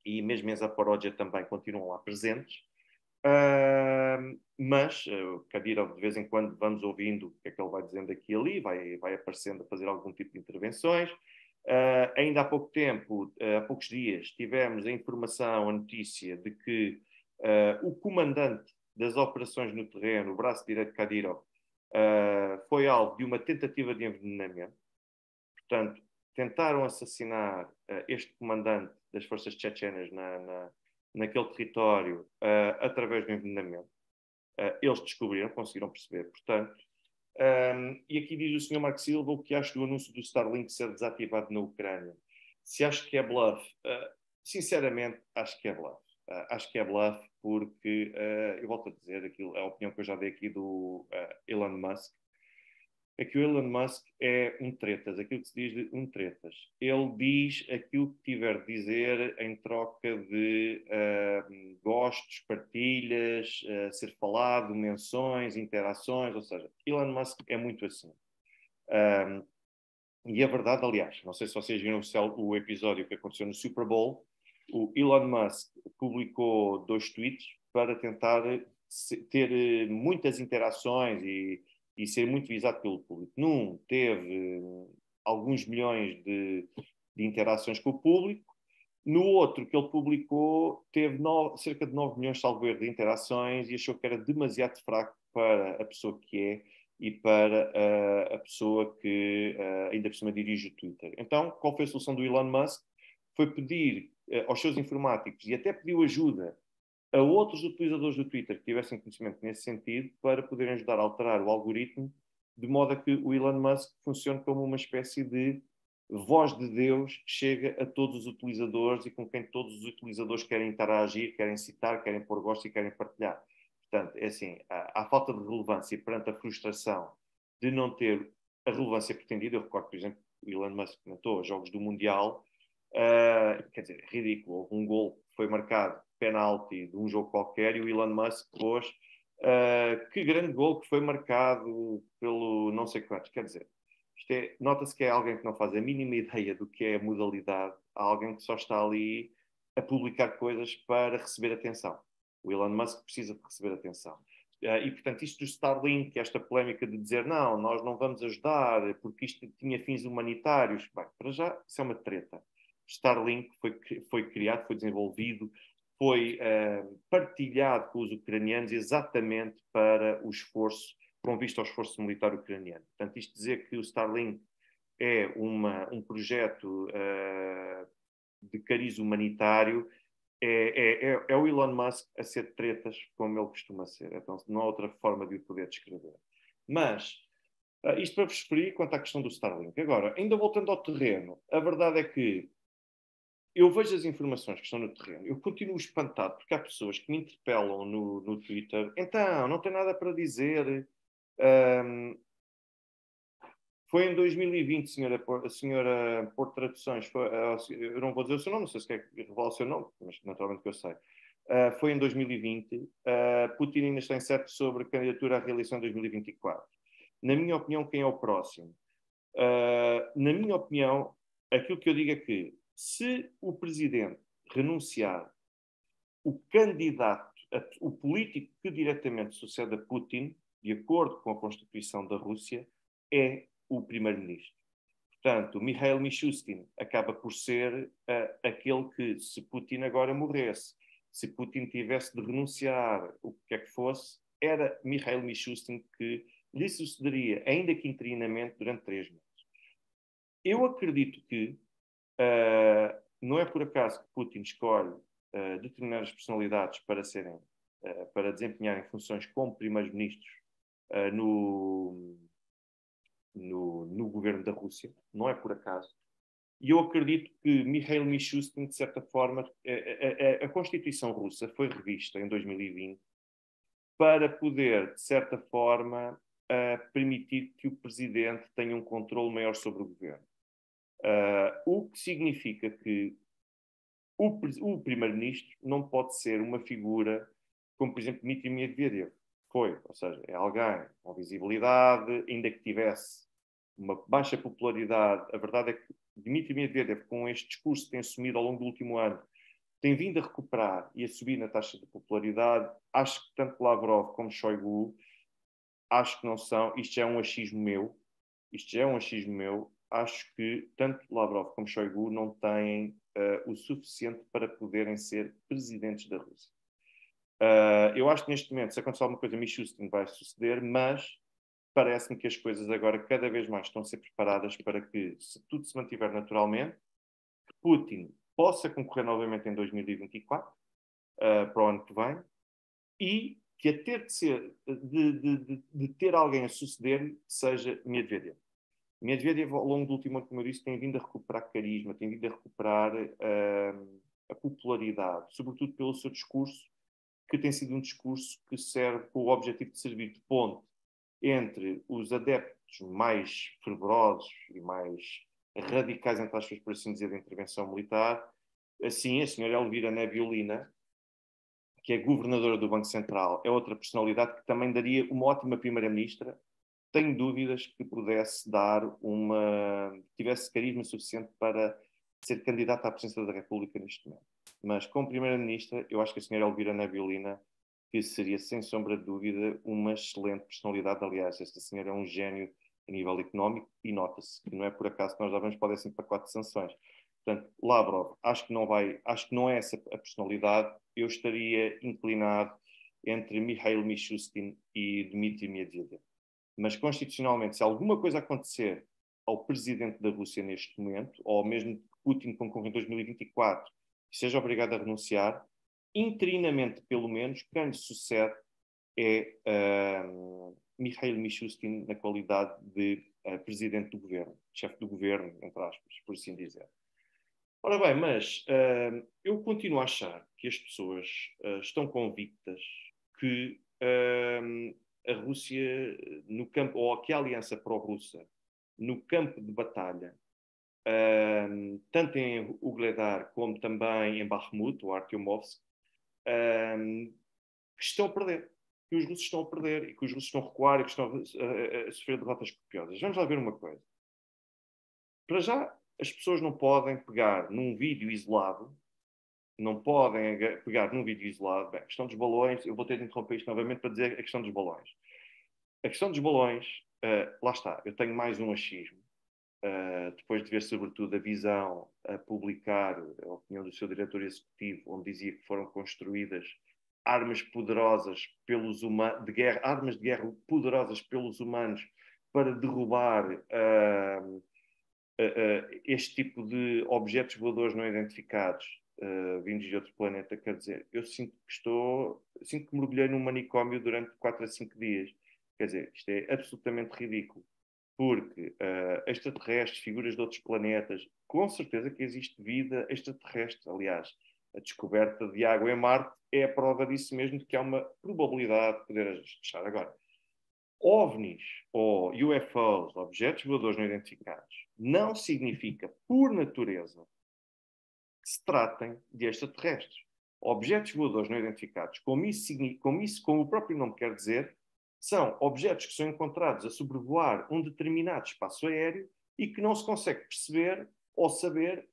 e mesmo em Zaporozhia também continuam lá presentes. Uh, mas uh, Kadyrov, de vez em quando, vamos ouvindo o que é que ele vai dizendo aqui e ali, vai, vai aparecendo a fazer algum tipo de intervenções. Uh, ainda há pouco tempo, uh, há poucos dias, tivemos a informação, a notícia de que uh, o comandante das operações no terreno, o braço direito de Kadyrov, foi alvo de uma tentativa de envenenamento. Portanto, tentaram assassinar este comandante das forças chechenas na, na, naquele território através do envenenamento. eles descobriram, conseguiram perceber. Portanto, um, e aqui diz o Sr. Marco Silva o que acha do anúncio do Starlink ser desativado na Ucrânia. Se acha que é bluff, sinceramente, acho que é bluff. Uh, acho que é bluff, porque uh, eu volto a dizer aquilo, a opinião que eu já dei aqui do uh, Elon Musk, é que o Elon Musk é um tretas, aquilo que se diz de um tretas. Ele diz aquilo que tiver de dizer em troca de gostos, partilhas, ser falado, menções, interações, ou seja, Elon Musk é muito assim. Um, e a verdade, aliás, não sei se vocês viram o episódio que aconteceu no Super Bowl, o Elon Musk publicou dois tweets para tentar ter eh, muitas interações e, e ser muito visado pelo público. Num, teve eh, alguns milhões de, de interações com o público. No outro que ele publicou, teve cerca de 9 milhões, de interações e achou que era demasiado fraco para a pessoa que é e para uh, a pessoa que uh, ainda por cima dirige o Twitter. Então, qual foi a solução do Elon Musk? Foi pedir uh, aos seus informáticos e até pediu ajuda a outros utilizadores do Twitter que tivessem conhecimento nesse sentido para poderem ajudar a alterar o algoritmo de modo a que o Elon Musk funcione como uma espécie de voz de Deus que chega a todos os utilizadores e com quem todos os utilizadores querem interagir, querem citar, querem pôr gosto e querem partilhar. Portanto, é assim, a, falta de relevância perante a frustração de não ter a relevância pretendida, eu recordo, por exemplo, o Elon Musk comentou jogos do Mundial, uh, quer dizer, ridículo, um gol foi marcado, penalti de um jogo qualquer, e o Elon Musk pôs uh, que grande gol que foi marcado pelo não sei quantos, quer dizer, é, nota-se que é alguém que não faz a mínima ideia do que é a modalidade, alguém que só está ali a publicar coisas para receber atenção. O Elon Musk precisa de receber atenção. Uh, e, portanto, isto do Starlink, esta polémica de dizer não, nós não vamos ajudar porque isto tinha fins humanitários, bem, para já isso é uma treta. Starlink foi, foi criado, foi desenvolvido, foi uh, partilhado com os ucranianos exatamente para o esforço, com vista ao esforço militar ucraniano. Portanto, isto dizer que o Starlink é uma, um projeto uh, de cariz humanitário é, é, é, é, o Elon Musk a ser tretas como ele costuma ser. Então, não há outra forma de o poder descrever. Mas, uh, isto para vos referir quanto à questão do Starlink. Agora, ainda voltando ao terreno, a verdade é que eu vejo as informações que estão no terreno, eu continuo espantado porque há pessoas que me interpelam no, no Twitter. Então, não tem nada para dizer. Um, foi em 2020, senhora, senhora por traduções, foi, eh, eu não vou dizer o seu nome, não sei se quer revelar o seu nome, mas naturalmente que eu sei. Uh, foi em 2020. Uh, eh, Putin ainda está incerto sobre a candidatura à reeleição em 2024. Na minha opinião, quem é o próximo? Uh, na minha opinião, aquilo que eu digo é que se o presidente renunciar, o candidato, o político que diretamente sucede a Putin, de acordo com a Constituição da Rússia, é o primeiro-ministro. Portanto, Mikhail Mishustin acaba por ser uh, aquele que, se Putin agora morresse, se Putin tivesse de renunciar, o que quer que fosse, era Mikhail Mishustin que lhe sucederia, ainda que interinamente, durante três meses. Eu acredito que não é por acaso que Putin escolhe uh, determinadas personalidades para serem, uh, para desempenharem funções como primeiros-ministros no no, no governo da Rússia, não é por acaso. E eu acredito que Mikhail Mishustin, de certa forma, a, a, a, Constituição russa foi revista em 2020 para poder, de certa forma, permitir que o presidente tenha um controle maior sobre o governo. Uh, o que significa que o, o primeiro-ministro não pode ser uma figura como, por exemplo, Dmitry Medvedev foi, ou seja, é alguém com visibilidade, ainda que tivesse uma baixa popularidade. A verdade é que Dmitry Medvedev, com este discurso que tem assumido ao longo do último ano, tem vindo a recuperar e a subir na taxa de popularidade. Acho que tanto Lavrov como Shoigu, acho que não são, isto é um achismo meu, isto é um achismo meu, acho que tanto Lavrov como Shoigu não têm uh, o suficiente para poderem ser presidentes da Rússia. Uh, eu acho que neste momento, se acontecer alguma coisa, Mishustin vai suceder, mas parece-me que as coisas agora cada vez mais estão a ser preparadas para que, se tudo se mantiver naturalmente, Putin possa concorrer novamente em 2024, uh, eh, para o ano que vem, e que a ter de ser, de, de, de ter alguém a suceder seja Medvedev. Medvedev, ao longo do último ano, como eu disse, tem vindo a recuperar carisma, tem vindo a recuperar uh, a popularidade, sobretudo pelo seu discurso, que tem sido um discurso que serve com o objetivo de servir de ponte entre os adeptos mais fervorosos e mais radicais, entre aspas, por assim dizer, da intervenção militar. Assim, a senhora Elvira Nebulina, que é governadora do Banco Central, é outra personalidade que também daria uma ótima primeira-ministra. Tenho dúvidas que pudesse dar uma. tivesse carisma suficiente para ser candidata à presidência da República neste momento. Mas, como primeira-ministra, eu acho que a senhora Elvira Nebulina que seria, sem sombra de dúvida, uma excelente personalidade. Aliás, esta senhora é um gênio a nível económico e nota-se que não é por acaso que nós já vamos para esse pacote de sanções. Portanto, Lavrov, acho que não vai, acho que não é essa a personalidade. Eu estaria inclinado entre Mikhail Mishustin e Dmitry Medvedev. Mas constitucionalmente, se alguma coisa acontecer ao presidente da Rússia neste momento, ou mesmo Putin concorre em 2024, seja obrigado a renunciar, interinamente pelo menos, quem lhe sucede é uh, Mikhail Mishustin na qualidade de uh, presidente do governo, chefe do governo, entre aspas, por assim dizer. Ora bem, mas uh, eu continuo a achar que as pessoas uh, estão convictas que a Rússia, no campo, ou que a aliança pró-russa, no campo de batalha, tanto em Ugledar como também em Bakhmut, ou Artyomovsk, que estão a perder que os russos estão a perder e que os russos estão a recuar e que estão a, a, a sofrer derrotas copiosas. Vamos lá ver uma coisa. Para já, as pessoas não podem pegar num vídeo isolado, não podem pegar num vídeo isolado. Bem, a questão dos balões, eu vou ter de interromper isto novamente para dizer a questão dos balões. A questão dos balões, uh, lá está, eu tenho mais um achismo. Uh, depois de ver, sobretudo, a visão a publicar a opinião do seu diretor executivo, onde dizia que foram construídas armas poderosas pelos humanos, de guerra, armas de guerra poderosas pelos humanos para derrubar uh, este tipo de objetos voadores não identificados vindos de outro planeta. Quer dizer, eu sinto que estou, sinto que mergulhei num manicômio durante 4 a 5 dias. Quer dizer, isto é absolutamente ridículo. Porque extraterrestres, figuras de outros planetas, com certeza que existe vida extraterrestre. Aliás, a descoberta de água em Marte é a prova disso mesmo, de que há uma probabilidade de poder achar. Agora, OVNIs ou UFOs, objetos voadores não identificados, não significa, por natureza, se tratem de extraterrestres. Objetos voadores não identificados, como isso, como isso, como o próprio nome quer dizer, são objetos que são encontrados a sobrevoar um determinado espaço aéreo e que não se consegue perceber ou saber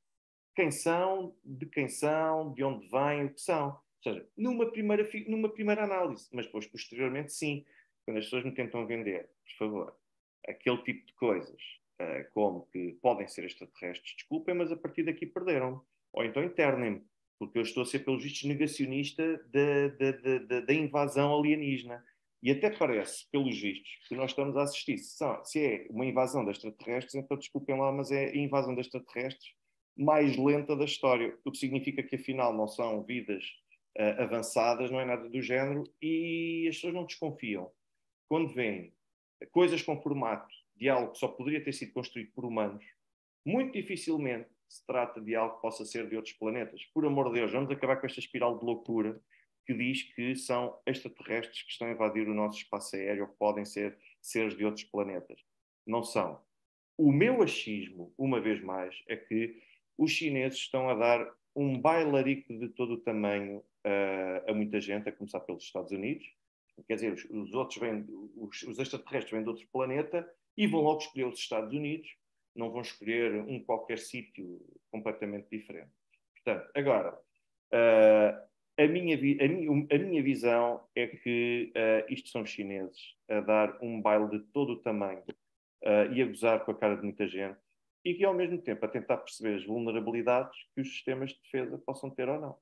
quem são, de quem são, de onde vêm, o que são. Ou seja, numa primeira, numa primeira análise, mas depois, posteriormente, sim, quando as pessoas me tentam vender, por favor, aquele tipo de coisas, uh, como que podem ser extraterrestres, desculpem, mas a partir daqui perderam. Ou então internem-me, porque eu estou a ser, pelos vistos, negacionista da, da, da, da invasão alienígena. E até parece, pelos vistos, que nós estamos a assistir. Se, é uma invasão de extraterrestres, então desculpem lá, mas é a invasão de extraterrestres mais lenta da história, o que significa que afinal não são vidas uh, avançadas, não é nada do género, e as pessoas não desconfiam. Quando veem coisas com formato de algo que só poderia ter sido construído por humanos, muito dificilmente se trata de algo que possa ser de outros planetas. Por amor de Deus, vamos acabar com esta espiral de loucura que diz que são extraterrestres que estão a invadir o nosso espaço aéreo, que podem ser seres de outros planetas. Não são. O meu achismo, uma vez mais, é que os chineses estão a dar um bailarico de todo o tamanho uh, a muita gente, a começar pelos Estados Unidos. Quer dizer, os, os outros vêm, os, os, extraterrestres vêm de outro planeta e vão logo escolher os Estados Unidos, não vão escolher um qualquer sítio completamente diferente. Portanto, agora, uh, a, minha, a, minha, a minha visão é que uh, isto são os chineses a dar um baile de todo o tamanho e a gozar com a cara de muita gente e que, ao mesmo tempo, a tentar perceber as vulnerabilidades que os sistemas de defesa possam ter ou não.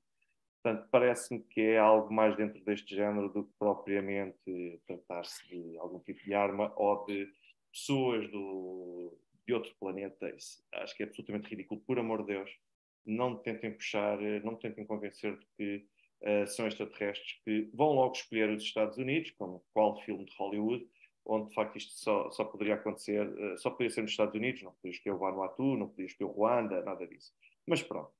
Portanto, parece-me que é algo mais dentro deste género do que propriamente tratar-se de algum tipo de arma ou de pessoas do, de outro planeta. Isso, acho que é absolutamente ridículo. Por amor de Deus, não tentem puxar, não tentem convencer de que uh, são extraterrestres que vão logo escolher os Estados Unidos, como qual filme de Hollywood, onde de facto isto só, só poderia acontecer, uh, só poderia ser nos Estados Unidos, não podia escolher o Vanuatu, não podia escolher o Ruanda, nada disso. Mas pronto.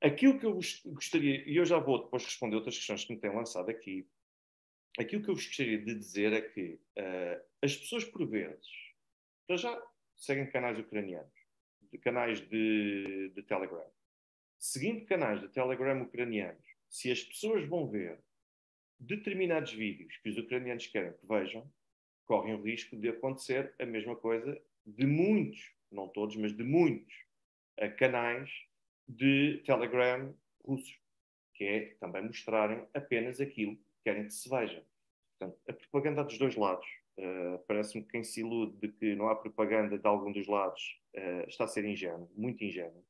Aquilo que eu gostaria, e eu já vou depois responder outras questões que me têm lançado aqui, aquilo que eu vos gostaria de dizer é que uh, as pessoas, por vezes, já seguem canais ucranianos, de canais de, de Telegram. Seguindo canais de Telegram ucranianos, se as pessoas vão ver determinados vídeos que os ucranianos querem que vejam, correm o risco de acontecer a mesma coisa de muitos, não todos, mas de muitos canais de Telegram russos, que é também mostrarem apenas aquilo que querem que se veja. Portanto, a propaganda dos dois lados. Uh, Parece-me que quem se ilude de que não há propaganda de algum dos lados uh, está a ser ingênuo, muito ingênuo,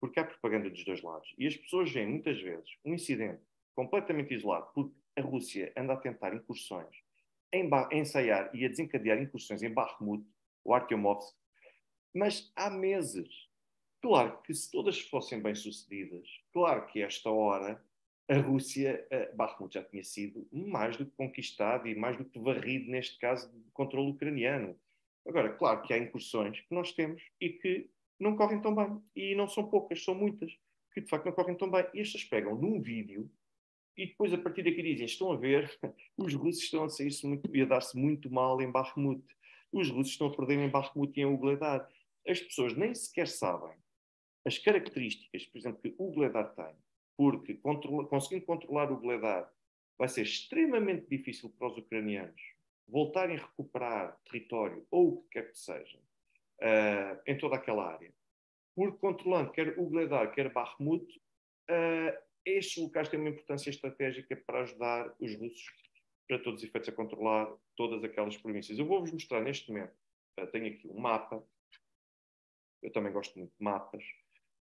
porque há propaganda dos dois lados. E as pessoas veem muitas vezes um incidente completamente isolado, porque a Rússia anda a tentar incursões, a ensaiar e a desencadear incursões em Bakhmut, o Artyomovsk, mas há meses Claro que se todas fossem bem-sucedidas, claro que esta hora a Rússia, uh, Bakhmut já tinha sido mais do que conquistado e mais do que varrido, neste caso, de controle ucraniano. Agora, claro que há incursões que nós temos e que não correm tão bem. E não são poucas, são muitas, que de facto não correm tão bem. E estas pegam num vídeo e depois a partir daqui dizem: estão a ver, [laughs] os russos estão a sair-se muito e a dar-se muito mal em Bakhmut. Os russos estão a perder em Bakhmut e em Ugledar. As pessoas nem sequer sabem as características, por exemplo, que o Gledar tem, porque controla, conseguindo controlar o Gledar, vai ser extremamente difícil para os ucranianos voltarem a recuperar território ou o que quer que seja uh, em toda aquela área. Porque controlando quer o Gledar, quer Bakhmut, uh, estes locais têm uma importância estratégica para ajudar os russos, para todos os efeitos, a controlar todas aquelas províncias. Eu vou-vos mostrar neste momento, uh, tenho aqui um mapa, eu também gosto muito de mapas,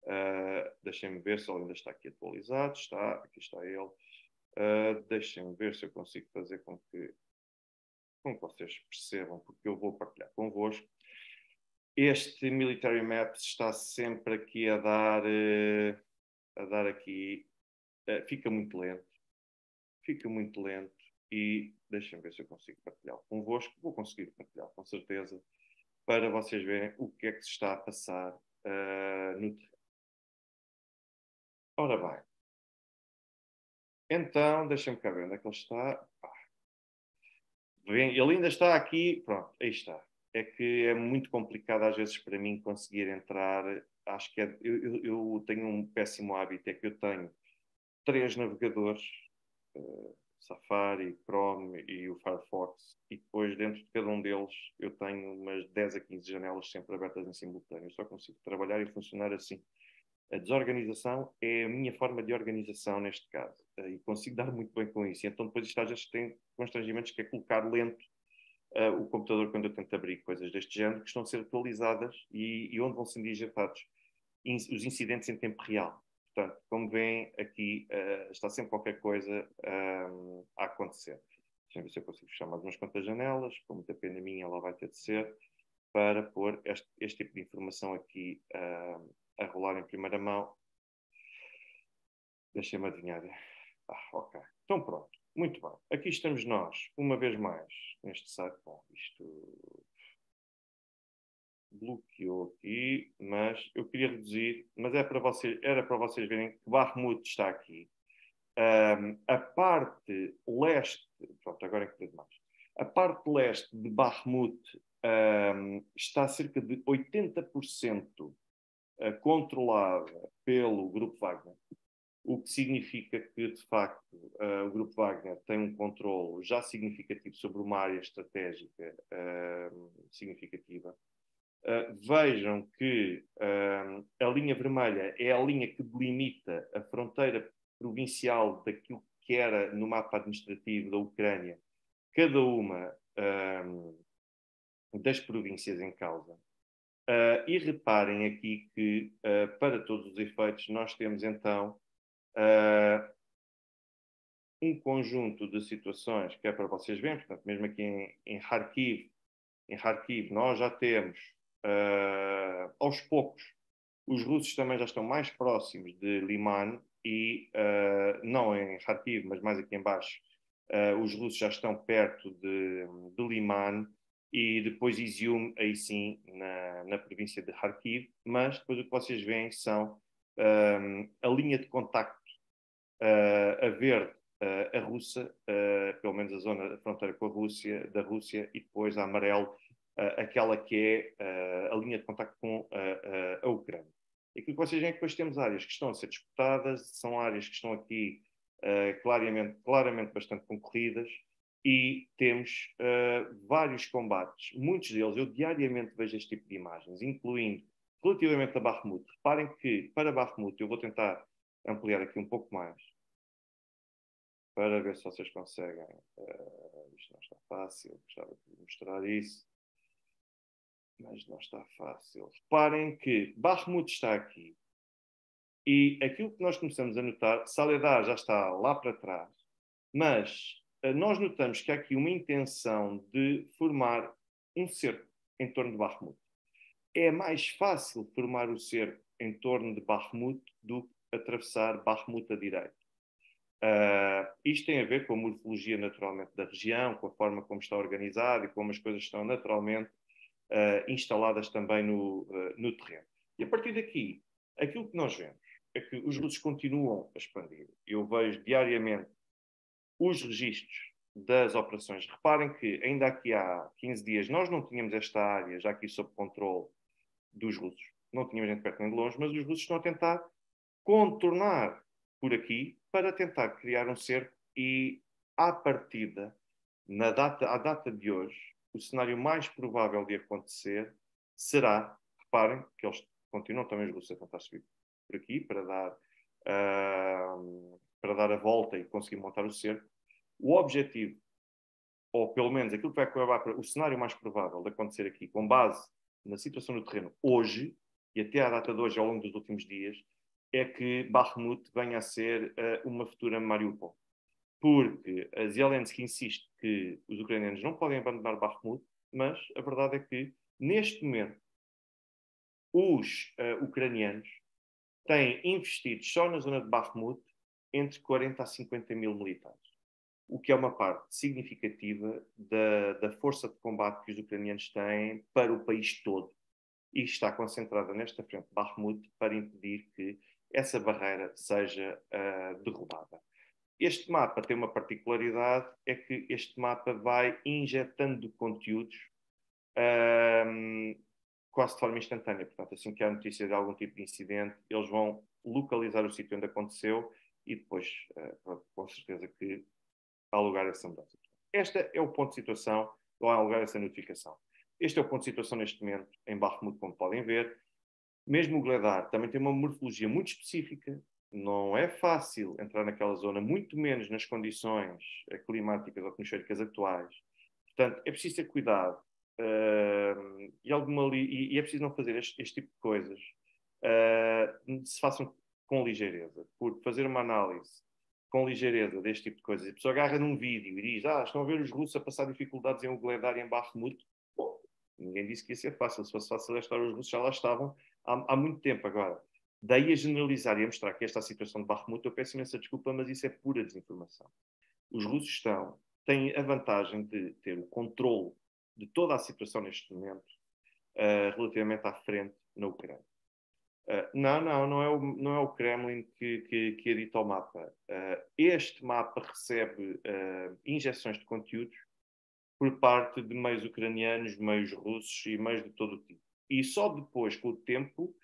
Uh, Deixem-me ver se ele ainda está aqui atualizado. Está, aqui está ele. Uh, Deixem-me ver se eu consigo fazer com que, com que vocês percebam, porque eu vou partilhar convosco. Este Military Maps está sempre aqui a dar, uh, a dar aqui, uh, fica muito lento, fica muito lento e deixem-me ver se eu consigo partilhar convosco. Vou conseguir partilhar com certeza para vocês verem o que é que se está a passar uh, no terreno. Ora bem. Então, deixa-me cá ver onde é que ele está. Bem, ele ainda está aqui. Pronto, aí está. É que é muito complicado às vezes para mim conseguir entrar. Acho que é, eu, eu, tenho um péssimo hábito, é que eu tenho três navegadores, uh, Safari, Chrome e o Firefox, e depois dentro de cada um deles eu tenho umas 10 a 15 janelas sempre abertas em simultâneo. Eu só consigo trabalhar e funcionar assim. A desorganização é a minha forma de organização neste caso. Eh, e consigo dar muito bem com isso. Então, depois isto às vezes tem constrangimentos que é colocar lento uh, o computador quando eu tento abrir coisas deste género que estão a ser atualizadas e, e onde vão ser injetados in, os incidentes em tempo real. Portanto, como veem, aqui uh, está sempre qualquer coisa uh, a acontecer. Deixa ver se eu consigo fechar mais umas quantas janelas. Com muita pena minha, ela vai ter de ser para pôr este, este tipo de informação aqui uh, a rolar em primeira mão. Deixem-me adivinhar. Ah, ok. Então pronto. Muito bem. Aqui estamos nós, uma vez mais, neste site. Bom, isto bloqueou aqui, mas eu queria reduzir, mas é para vocês, era para vocês verem que Barmut está aqui. Um, a parte leste, pronto, agora é que mais. A parte leste de Barmut um, está cerca de 80% controlada pelo Grupo Wagner, o que significa que, de facto, uh, o Grupo Wagner tem um controle já significativo sobre uma área estratégica uh, significativa. Uh, vejam que a linha vermelha é a linha que delimita a fronteira provincial daquilo que era no mapa administrativo da Ucrânia, cada uma das províncias em causa. Uh, e reparem aqui que, uh, para todos os efeitos, nós temos então uh, um conjunto de situações que é para vocês verem, portanto, mesmo aqui em, em Kharkiv, em Kharkiv nós já temos, aos poucos, os russos também já estão mais próximos de Liman e, não em Kharkiv, mas mais aqui embaixo, os russos já estão perto de, de Liman e depois Izium, aí sim, na, na província de Kharkiv, mas depois o que vocês veem são um, a linha de contacto uh, a verde, uh, a russa, uh, pelo menos a zona fronteira com a Rússia, da Rússia, e depois a amarelo, aquela que é a linha de contacto com a, a Ucrânia. E aquilo que vocês veem é que depois temos áreas que estão a ser disputadas, são áreas que estão aqui claramente, claramente bastante concorridas, e temos uh, vários combates, muitos deles, eu diariamente vejo este tipo de imagens, incluindo relativamente a Bakhmut. Reparem que para Bakhmut, eu vou tentar ampliar aqui um pouco mais, para ver se vocês conseguem. Uh, isto não está fácil, gostava de mostrar isso, mas não está fácil. Reparem que Bakhmut está aqui, e aquilo que nós começamos a notar, Saledar já está lá para trás, mas nós notamos que há aqui uma intenção de formar um cerco em torno de Bakhmut. É mais fácil formar o cerco em torno de Bakhmut do que atravessar Bakhmut à direita. Uh, isto tem a ver com a morfologia naturalmente da região, com a forma como está organizada e como as coisas estão naturalmente uh, instaladas também no, uh, no terreno. E a partir daqui, aquilo que nós vemos é que os russos continuam a expandir. Eu vejo diariamente os registros das operações. Reparem que ainda aqui há 15 dias nós não tínhamos esta área já aqui sob controle dos russos. Não tínhamos de perto nem de longe, mas os russos estão a tentar contornar por aqui para tentar criar um cerco e, à partida, na data, à data de hoje, o cenário mais provável de acontecer será, reparem, que eles continuam também os russos a tentar subir por aqui para dar uh, para dar a volta e conseguir montar o cerco. O objetivo, ou pelo menos aquilo que vai acabar, o cenário mais provável de acontecer aqui, com base na situação no terreno hoje, e até à data de hoje, ao longo dos últimos dias, é que Bakhmut venha a ser uh, uma futura Mariupol. Porque a Zelensky insiste que os ucranianos não podem abandonar Bakhmut, mas a verdade é que, neste momento, os uh, ucranianos têm investido só na zona de Bakhmut entre 40 a 50 mil militares, o que é uma parte significativa da, da força de combate que os ucranianos têm para o país todo. E está concentrada nesta frente de Bakhmut para impedir que essa barreira seja uh, derrubada. Este mapa tem uma particularidade, é que este mapa vai injetando conteúdos uh, quase de forma instantânea. Portanto, assim que há notícia de algum tipo de incidente, eles vão localizar o sítio onde aconteceu e depois, uh, com certeza, que há lugar a essa mudança. Este é o ponto de situação, ou há lugar a essa notificação. Este é o ponto de situação neste momento, em Barremut, como podem ver. Mesmo o Gledar também tem uma morfologia muito específica, não é fácil entrar naquela zona, muito menos nas condições climáticas ou atmosféricas atuais. Portanto, é preciso ter cuidado uh, e, alguma e, e, é preciso não fazer este, este tipo de coisas. Uh, se façam com ligeireza, porque fazer uma análise com ligeireza deste tipo de coisas, a pessoa agarra num vídeo e diz: Ah, estão a ver os russos a passar dificuldades em Ugledar e em Bakhmut. Bom, ninguém disse que ia ser fácil. Se fosse fácil esta hora, os russos já lá estavam há, há muito tempo agora. Daí a generalizar e a mostrar que esta é a situação de Bakhmut, eu peço imensa desculpa, mas isso é pura desinformação. Os russos estão, têm a vantagem de ter o controle de toda a situação neste momento uh, relativamente à frente na Ucrânia. Uh, não, não, não é o, não é o Kremlin que, que, que edita o mapa. Uh, este mapa recebe uh, injeções de conteúdos por parte de meios ucranianos, meios russos e meios de todo o tipo. E só depois, com o tempo,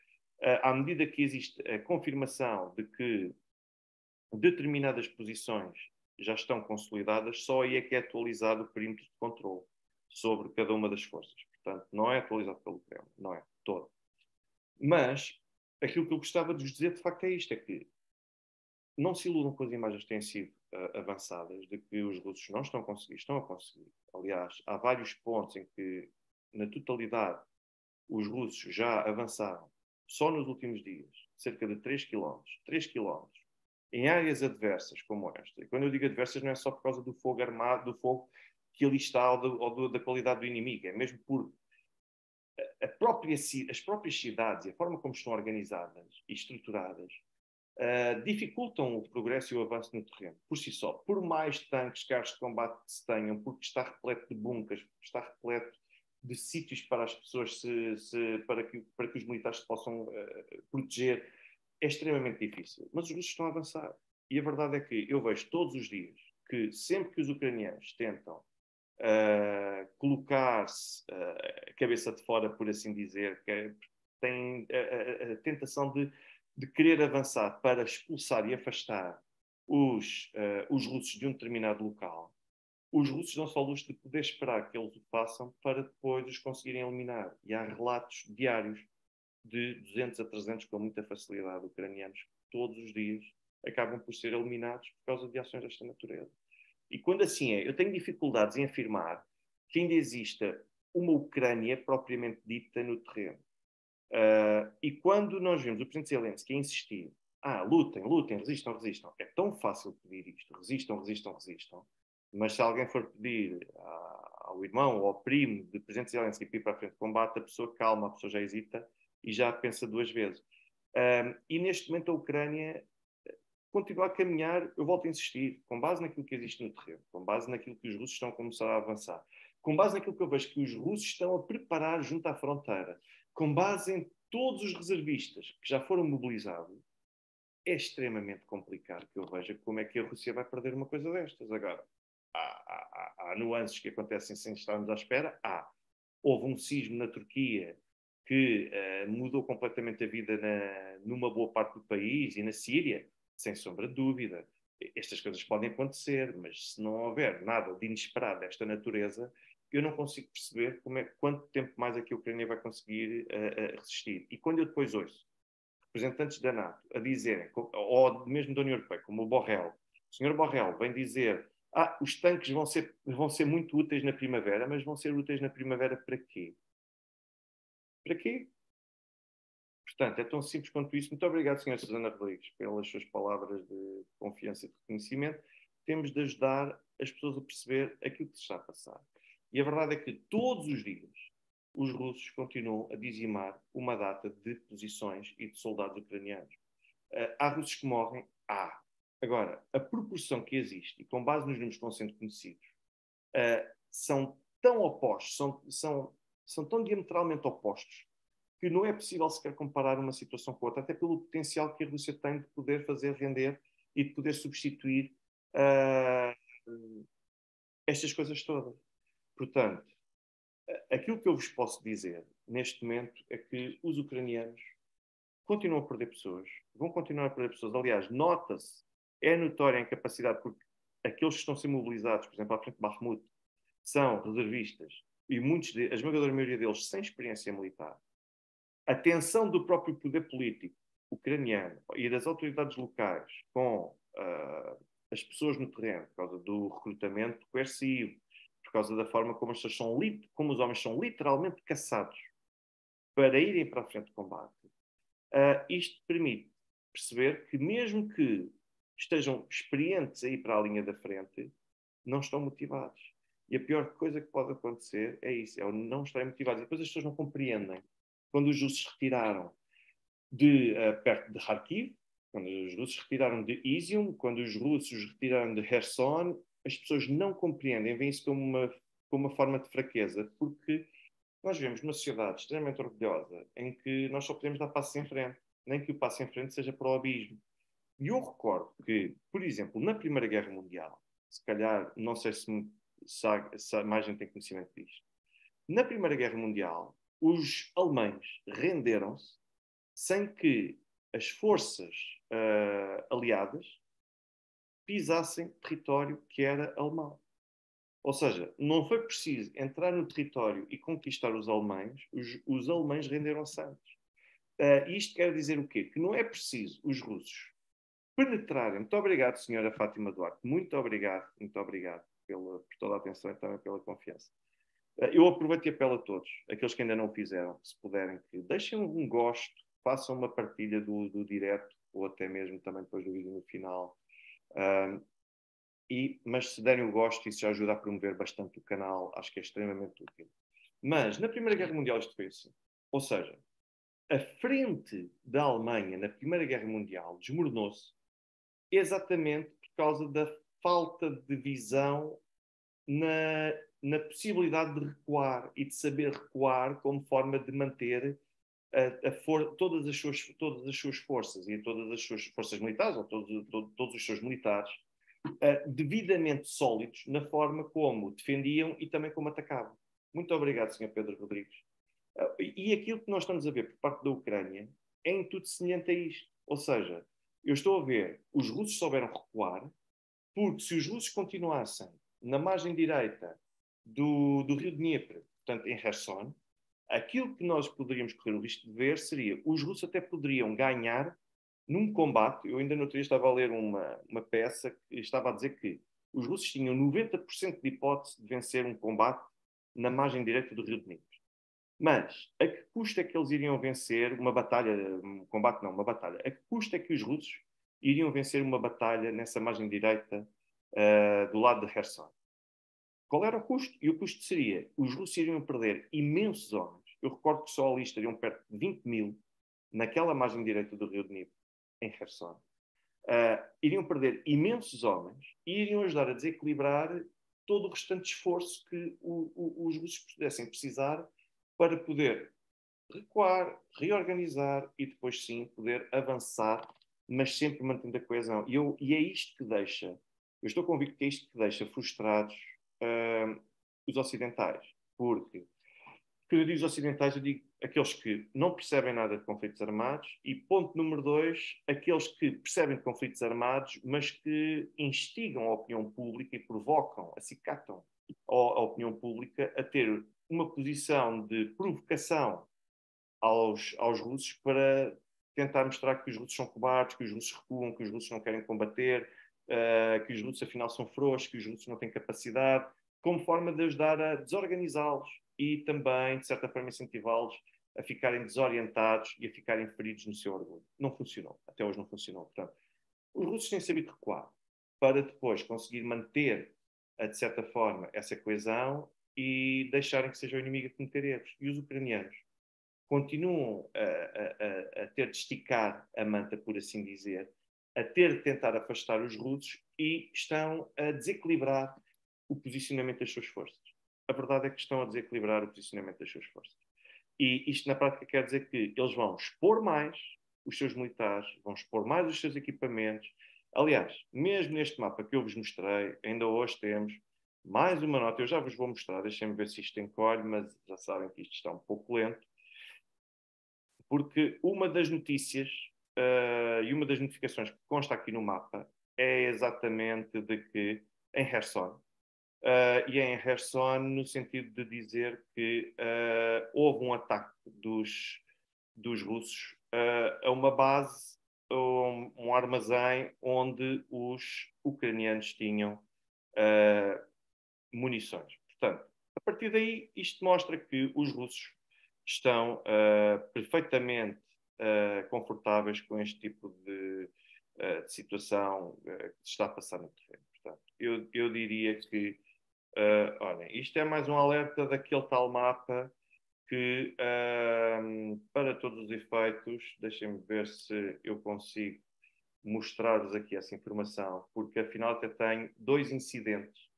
à medida que existe a confirmação de que determinadas posições já estão consolidadas, só aí é que é atualizado o perímetro de controle sobre cada uma das forças. Portanto, não é atualizado pelo Kremlin, não é todo. Mas aquilo que eu gostava de vos dizer de facto é isto: é que não se iludam com as imagens que têm sido uh, avançadas, de que os russos não estão a conseguir, estão a conseguir. Aliás, há vários pontos em que, na totalidade, os russos já avançaram, só nos últimos dias, cerca de 3 km, 3 km, em áreas adversas como esta. E quando eu digo adversas, não é só por causa do fogo armado, do fogo que ali está ou, do, ou do, da qualidade do inimigo, é mesmo por própria, as próprias cidades e a forma como estão organizadas e estruturadas uh, dificultam o progresso e o avanço no terreno, por si só. Por mais tanques, carros de combate que se tenham, porque está repleto de bunkers, porque está repleto de sítios para as pessoas, se, se, para, que, para que os militares se possam uh, proteger, é extremamente difícil. Mas os russos estão a avançar. E a verdade é que eu vejo todos os dias que sempre que os ucranianos tentam uh, colocar-se uh, cabeça de fora, por assim dizer, que é, têm a, a, a tentação de, de, querer avançar para expulsar e afastar os, uh, os russos de um determinado local, os russos não só luxo de poder esperar que eles o façam para depois os conseguirem eliminar. E há relatos diários de 200 a 300 com muita facilidade ucranianos que todos os dias acabam por ser eliminados por causa de ações desta natureza. E quando assim é, eu tenho dificuldades em afirmar que ainda exista uma Ucrânia propriamente dita no terreno. Uh, e quando nós vemos o presidente Zelensky insistir, ah, lutem, lutem, resistam, resistam, é tão fácil pedir isto, resistam, resistam, resistam, mas se alguém for pedir ao irmão ou ao primo de presidente Zelensky ir para a frente de combate, a pessoa calma, a pessoa já hesita e já pensa duas vezes. Um, e neste momento a Ucrânia continua a caminhar, eu volto a insistir, com base naquilo que existe no terreno, com base naquilo que os russos estão a começar a avançar, com base naquilo que eu vejo que os russos estão a preparar junto à fronteira, com base em todos os reservistas que já foram mobilizados, é extremamente complicado que eu veja como é que a Rússia vai perder uma coisa destas. Agora, há, há, há nuances que acontecem sem estarmos à espera. Há. Houve um sismo na Turquia que uh, mudou completamente a vida na, numa boa parte do país e na Síria sem sombra de dúvida. Estas coisas podem acontecer, mas se não houver nada de inesperado desta natureza, eu não consigo perceber como é, quanto tempo mais aqui a Ucrânia vai conseguir uh, uh, resistir. E quando eu depois ouço representantes da NATO a dizerem, ou mesmo da União Europeia, como o Borrell, o senhor Borrell vem dizer ah, os tanques vão ser, vão ser muito úteis na primavera, mas vão ser úteis na primavera para quê? Para quê? Portanto, é tão simples quanto isso. Muito obrigado, Sra. Susana Rodrigues, pelas suas palavras de confiança e de reconhecimento. Temos de ajudar as pessoas a perceber aquilo que se está a passar. E a verdade é que todos os dias os russos continuam a dizimar uma data de posições e de soldados ucranianos. Uh, há russos que morrem? Há. Agora, a proporção que existe, e com base nos números que estão sendo conhecidos, uh, são tão opostos, são, são, são tão diametralmente opostos, que não é possível sequer comparar uma situação com outra, até pelo potencial que a Rússia tem de poder fazer render e de poder substituir uh, estas coisas todas. Portanto, aquilo que eu vos posso dizer neste momento é que os ucranianos continuam a perder pessoas, vão continuar a perder pessoas. Aliás, nota-se, é notória a incapacidade, porque aqueles que estão a ser mobilizados, por exemplo, à frente de Bakhmut, são reservistas e muitos, de, a esmagadora maioria deles sem experiência militar a tensão do próprio poder político ucraniano e das autoridades locais com uh, as pessoas no terreno, por causa do recrutamento coercivo, por causa da forma como, são, como os homens são literalmente caçados para irem para a frente de combate, uh, isto permite perceber que, mesmo que estejam experientes a ir para a linha da frente, não estão motivados. E a pior coisa que pode acontecer é isso, é o não estarem motivados. E depois as pessoas não compreendem quando os russos retiraram de uh, perto de Kharkiv, quando os russos retiraram de Izium, quando os russos retiraram de Kherson, as pessoas não compreendem, veem isso como uma, como uma forma de fraqueza, porque nós vivemos numa sociedade extremamente orgulhosa em que nós só podemos dar passos em frente, nem que o passo em frente seja para o abismo. E eu recordo que, por exemplo, na Primeira Guerra Mundial, se calhar, não sei se, se, se mais gente tem conhecimento disto, na Primeira Guerra Mundial, os alemães renderam-se sem que as forças uh, aliadas pisassem território que era alemão. Ou seja, não foi preciso entrar no território e conquistar os alemães, os, os alemães renderam-se antes. Uh, isto quer dizer o quê? Que não é preciso os russos penetrarem. Muito obrigado, senhora Fátima Duarte. Muito obrigado, muito obrigado pela, por toda a atenção e também pela confiança. Eh, eu aproveito e apelo a todos, aqueles que ainda não fizeram, se puderem, que deixem um gosto, façam uma partilha do, do direto, ou até mesmo também depois do vídeo no final. e, mas se derem o gosto, isso já ajuda a promover bastante o canal, acho que é extremamente útil. Mas na Primeira Guerra Mundial isto foi assim. Ou seja, a frente da Alemanha na Primeira Guerra Mundial desmoronou-se exatamente por causa da falta de visão na na possibilidade de recuar e de saber recuar como forma de manter a, a for, todas, as suas, todas as suas forças e todas as suas forças militares, ou todos, os seus militares, uh, devidamente sólidos na forma como defendiam e também como atacavam. Muito obrigado, Sr. Pedro Rodrigues. Uh, e aquilo que nós estamos a ver por parte da Ucrânia é em tudo semelhante a isto. Ou seja, eu estou a ver, os russos souberam recuar, porque se os russos continuassem na margem direita do, do rio Dnieper, portanto em Kherson, aquilo que nós poderíamos correr o risco de ver seria os russos até poderiam ganhar num combate. Eu ainda no outro dia estava a ler uma, uma peça que estava a dizer que os russos tinham 90% de hipótese de vencer um combate na margem direita do rio Dnieper. Mas a que custo é que eles iriam vencer uma batalha, um combate não, uma batalha? A que custo é que os russos iriam vencer uma batalha nessa margem direita uh, do lado de Kherson? Qual era o custo? E o custo seria, os russos iriam perder imensos homens. Eu recordo que só ali estariam perto de 20 mil naquela margem direita do rio Dnieper, em Kherson. Uh, iriam perder imensos homens e iriam ajudar a desequilibrar todo o restante esforço que o, o, os russos pudessem precisar para poder recuar, reorganizar e depois sim poder avançar, mas sempre mantendo a coesão. E, eu, e é isto que deixa, eu estou convicto que é isto que deixa frustrados uh, os ocidentais. Porque, quando eu digo os ocidentais, eu digo aqueles que não percebem nada de conflitos armados e, ponto número dois, aqueles que percebem conflitos armados, mas que instigam a opinião pública e provocam, acicatam a, a opinião pública a ter uma posição de provocação aos, aos russos para tentar mostrar que os russos são cobardes, que os russos recuam, que os russos não querem combater, uh, que os russos afinal são frouxos, que os russos não têm capacidade, como forma de ajudar a desorganizá-los e também, de certa forma, incentivá-los a ficarem desorientados e a ficarem feridos no seu orgulho. Não funcionou. Até hoje não funcionou. Portanto, os russos têm sabido recuar para depois conseguir manter, de certa forma, essa coesão e deixarem que seja o inimigo a cometer erros. E os ucranianos continuam a, a, a, ter de esticar a manta, por assim dizer, a ter de tentar afastar os russos e estão a desequilibrar o posicionamento das suas forças. A verdade é que estão a desequilibrar o posicionamento das suas forças. E isto, na prática, quer dizer que eles vão expor mais os seus militares, vão expor mais os seus equipamentos. Aliás, mesmo neste mapa que eu vos mostrei, ainda hoje temos mais uma nota, eu já vos vou mostrar, deixem-me ver se isto encolhe, mas já sabem que isto está um pouco lento. Porque uma das notícias uh, e uma das notificações que consta aqui no mapa é exatamente de que em Kherson, uh, e é em Kherson no sentido de dizer que uh, houve um ataque dos, dos russos a uma base, um, um armazém onde os ucranianos tinham munições. Portanto, a partir daí, isto mostra que os russos estão perfeitamente uh, confortáveis com este tipo de, uh, de situação que se está passar no terreno. Portanto, eu, eu diria que, olhem, isto é mais um alerta daquele tal mapa que, para todos os efeitos, deixem-me ver se eu consigo mostrar-vos aqui essa informação, porque afinal até tenho dois incidentes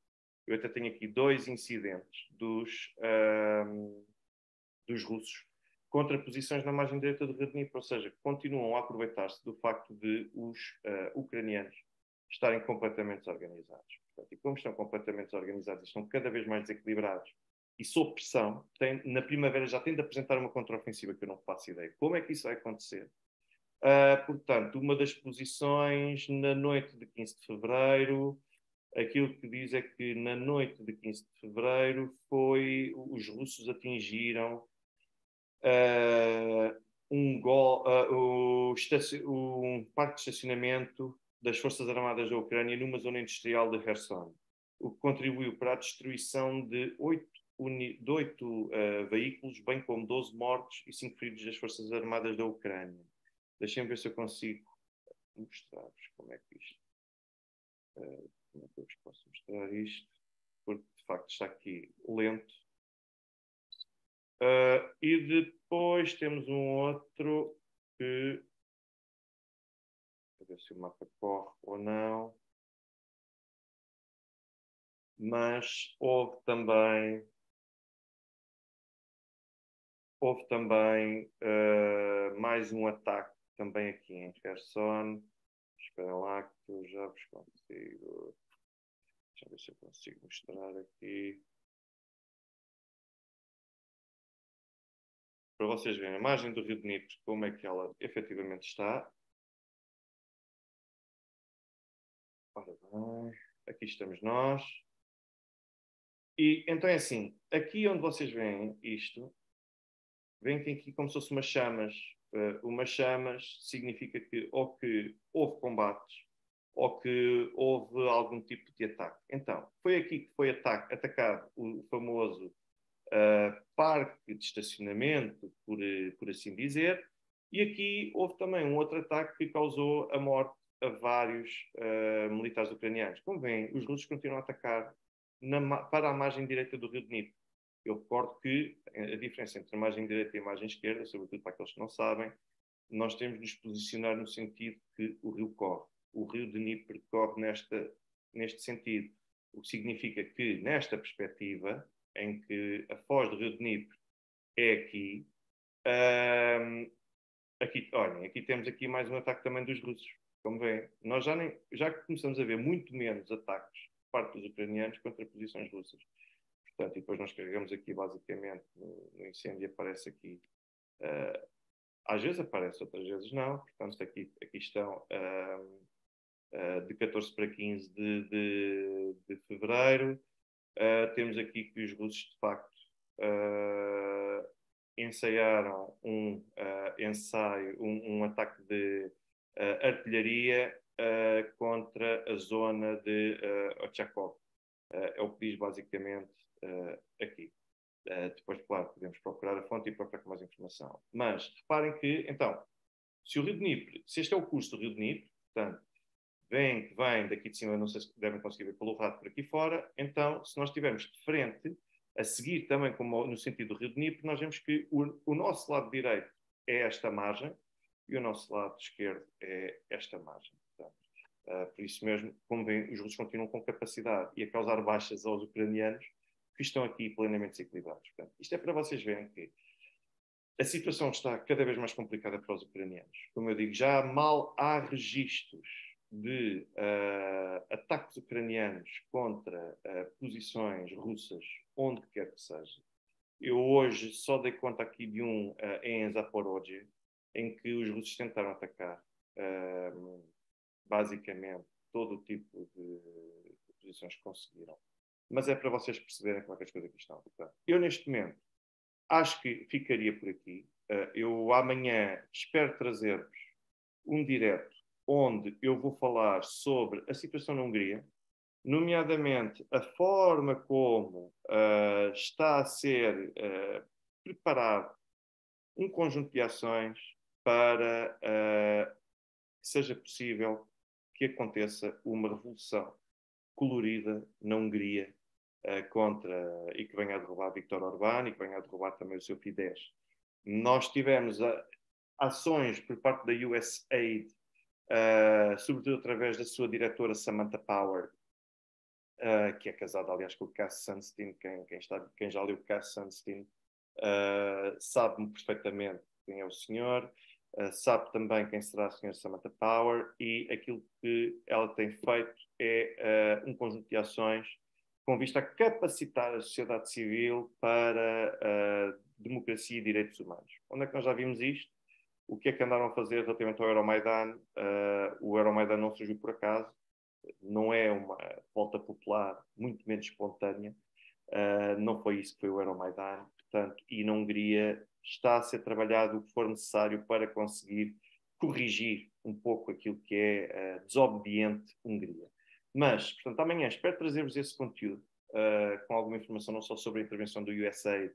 eu até tenho aqui dois incidentes dos, dos russos contra posições na margem direita Rio Dnieper, ou seja, continuam a aproveitar-se do facto de os uh, ucranianos estarem completamente desorganizados. Portanto, e como estão completamente desorganizados estão cada vez mais desequilibrados e sob pressão, tem, na primavera já têm de apresentar uma contraofensiva que eu não faço ideia. Como é que isso vai acontecer? Uh, portanto, uma das posições na noite de 15 de fevereiro, aquilo que diz é que na noite de 15 de fevereiro foi os russos atingiram uh, um, gol, uh, o, um parque de estacionamento das Forças Armadas da Ucrânia numa zona industrial de Kherson, o que contribuiu para a destruição de oito, de oito uh, veículos, bem como 12 mortos e cinco feridos das Forças Armadas da Ucrânia. Deixem-me ver se eu consigo mostrar-vos como é que isto. Uh, como é que eu vos posso mostrar isto? Porque de facto está aqui lento. Uh, e depois temos um outro que. Vou ver se o mapa corre ou não. Mas houve também. houve também uh, mais um ataque também aqui em Kherson. Espera lá que eu já vos consigo. Deixa eu ver se eu consigo mostrar aqui. Para vocês verem a imagem do Rio de Dnipro, como é que ela efetivamente está. Ora bem, aqui estamos nós. E então é assim, aqui onde vocês veem isto, veem que aqui como se fosse umas chamas. Uh, umas chamas significa que ou que houve combates ou que houve algum tipo de ataque. Então, foi aqui que foi ataque, atacado o famoso uh, parque de estacionamento, por, por assim dizer, e aqui houve também um outro ataque que causou a morte a vários uh, militares ucranianos. Como veem, os russos continuam a atacar na, para a margem direita do rio de Dnipro. Eu recordo que a diferença entre a margem direita e a margem esquerda, sobretudo para aqueles que não sabem, nós temos de nos posicionar no sentido que o rio corre. O rio de Dnipro corre nesta, neste sentido, o que significa que, nesta perspectiva, em que a foz do rio de Dnipro é aqui, um, aqui, olhem, aqui temos aqui mais um ataque também dos russos. Como veem, nós já, nem, já começamos a ver muito menos ataques por parte dos ucranianos contra posições russas. Portanto, e depois nós carregamos aqui basicamente no, no incêndio aparece aqui. Uh, às vezes aparece, outras vezes não. Portanto, aqui, aqui estão uh, uh, de 14 para 15 de, de, de fevereiro. Temos aqui que os russos, de facto, ensaiaram um ensaio, um, um ataque de uh, artilharia uh, contra a zona de uh, Ochakov. é o que diz basicamente aqui. depois, claro, podemos procurar a fonte e procurar com mais informação. Mas reparem que, então, se o Rio de se este é o curso do Rio de Dnipro, portanto, vem, vem daqui de cima, não sei se devem conseguir ver pelo rato por aqui fora, então, se nós estivermos de frente, a seguir também como no sentido do Rio de Dnipro, nós vemos que o, o nosso lado direito é esta margem, e o nosso lado esquerdo é esta margem. Portanto, uh, por isso mesmo, como bem, os russos continuam com capacidade e a causar baixas aos ucranianos que estão aqui plenamente desequilibrados. Portanto, isto é para vocês verem que a situação está cada vez mais complicada para os ucranianos. Como eu digo, já mal há registros de uh, ataques ucranianos contra uh, posições russas, onde quer que seja. Eu hoje só dei conta aqui de um uh, em Zaporozhye, em que os russos tentaram atacar uh, basicamente todo o tipo de, posições que conseguiram. Mas é para vocês perceberem como é que as coisas aqui estão. Portanto, eu, neste momento, acho que ficaria por aqui. Eu amanhã espero trazer-vos um direto onde eu vou falar sobre a situação na Hungria, nomeadamente a forma como uh, está a ser uh, preparado um conjunto de ações para uh, que seja possível que aconteça uma revolução colorida na Hungria contra e que venha a derrubar Viktor Orbán e que venha a derrubar também o seu Fidesz. Nós tivemos ações por parte da USAID, sobretudo através da sua diretora Samantha Power, que é casada, aliás, com o Cass Sunstein. Quem, quem, está, quem já leu o Cass Sunstein sabe-me perfeitamente quem é o senhor. Uh, sabe também quem será a senhora Samantha Power e aquilo que ela tem feito é uh, um conjunto de ações com vista a capacitar a sociedade civil para uh, democracia e direitos humanos. Onde é que nós já vimos isto? O que é que andaram a fazer relativamente ao Euromaidan? o Euromaidan não surgiu por acaso, não é uma volta popular, muito menos espontânea, não foi isso que foi o Euromaidan, portanto, e na Hungria está a ser trabalhado o que for necessário para conseguir corrigir um pouco aquilo que é uh, desobediente Hungria. Mas, portanto, amanhã espero trazer-vos esse conteúdo uh, com alguma informação não só sobre a intervenção do USA,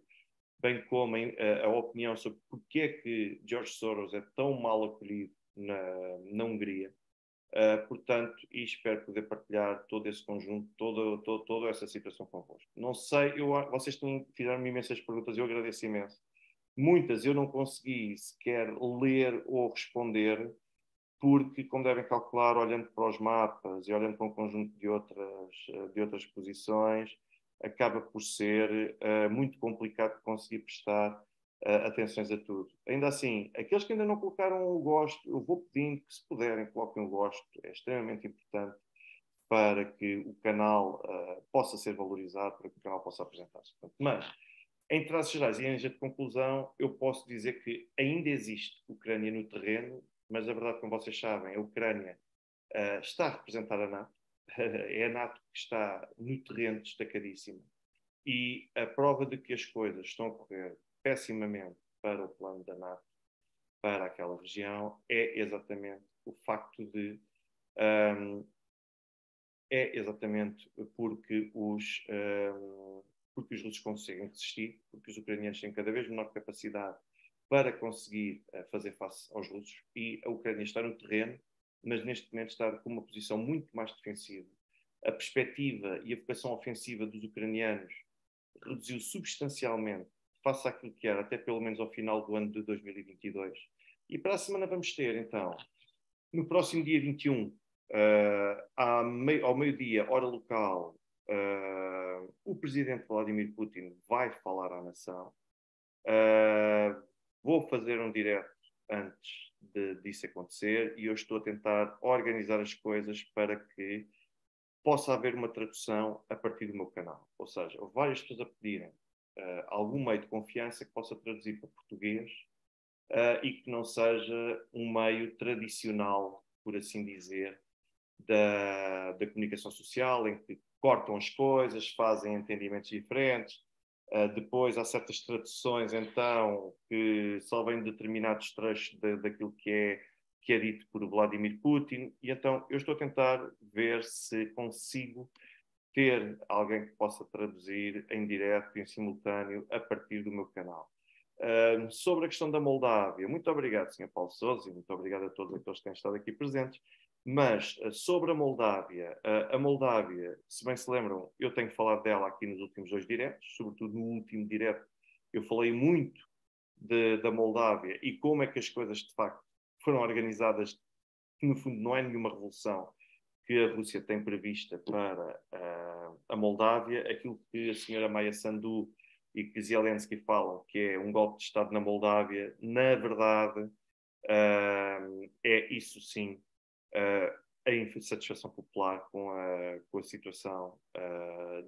bem como uh, a opinião sobre porque é que George Soros é tão mal acolhido na, na Hungria. Uh, portanto, e espero poder partilhar todo esse conjunto, toda, toda, toda essa situação convosco. Não sei, eu, vocês fizeram-me imensas perguntas, eu agradeço imenso. Muitas eu não consegui sequer ler ou responder, porque, como devem calcular, olhando para os mapas e olhando para um conjunto de outras, de outras posições, acaba por ser uh, muito complicado conseguir prestar uh, atenções a tudo. Ainda assim, aqueles que ainda não colocaram o gosto, eu vou pedindo que, se puderem, coloquem o gosto, é extremamente importante para que o canal uh, possa ser valorizado, para que o canal possa apresentar-se. Mas, em traços gerais e em de conclusão, eu posso dizer que ainda existe Ucrânia no terreno, mas a verdade, como vocês sabem, a Ucrânia está a representar a NATO, [laughs] é a NATO que está no terreno destacadíssima. E a prova de que as coisas estão a correr pessimamente para o plano da NATO, para aquela região, é exatamente o facto de. Um, é exatamente porque os, um, porque os russos conseguem resistir, porque os ucranianos têm cada vez menor capacidade para conseguir uh, fazer face aos russos e a Ucrânia está no terreno, mas neste momento está com uma posição muito mais defensiva. A perspectiva e a vocação ofensiva dos ucranianos reduziu substancialmente face àquilo que era, até pelo menos ao final do ano de 2022. E para a semana vamos ter, então, no próximo dia 21, uh, meio, ao meio-dia, hora local, uh, o presidente Vladimir Putin vai falar à nação. Uh, vou fazer um direto antes de, disso acontecer e eu estou a tentar organizar as coisas para que possa haver uma tradução a partir do meu canal. Ou seja, houve várias pessoas a pedirem uh, algum meio de confiança que possa traduzir para português uh, e que não seja um meio tradicional, por assim dizer, da, da comunicação social, em que cortam as coisas, fazem entendimentos diferentes. Uh, depois há certas traduções, então, que só vêm determinados trechos de, daquilo que é, que é dito por Vladimir Putin. E então eu estou a tentar ver se consigo ter alguém que possa traduzir em direto, em simultâneo, a partir do meu canal. Uh, sobre a questão da Moldávia, muito obrigado, Sr. Paulo Sousa, e muito obrigado a todos aqueles que têm estado aqui presentes. Mas uh, sobre a Moldávia, uh, a Moldávia, se bem se lembram, eu tenho falado dela aqui nos últimos dois diretos, sobretudo no último direto, eu falei muito de, da Moldávia e como é que as coisas de facto foram organizadas, que no fundo não é nenhuma revolução, que a Rússia tem prevista para uh, a Moldávia, aquilo que a senhora Maia Sandu e que Zelensky falam, que é um golpe de Estado na Moldávia, na verdade, uh, é isso sim a insatisfação popular com a, com a situação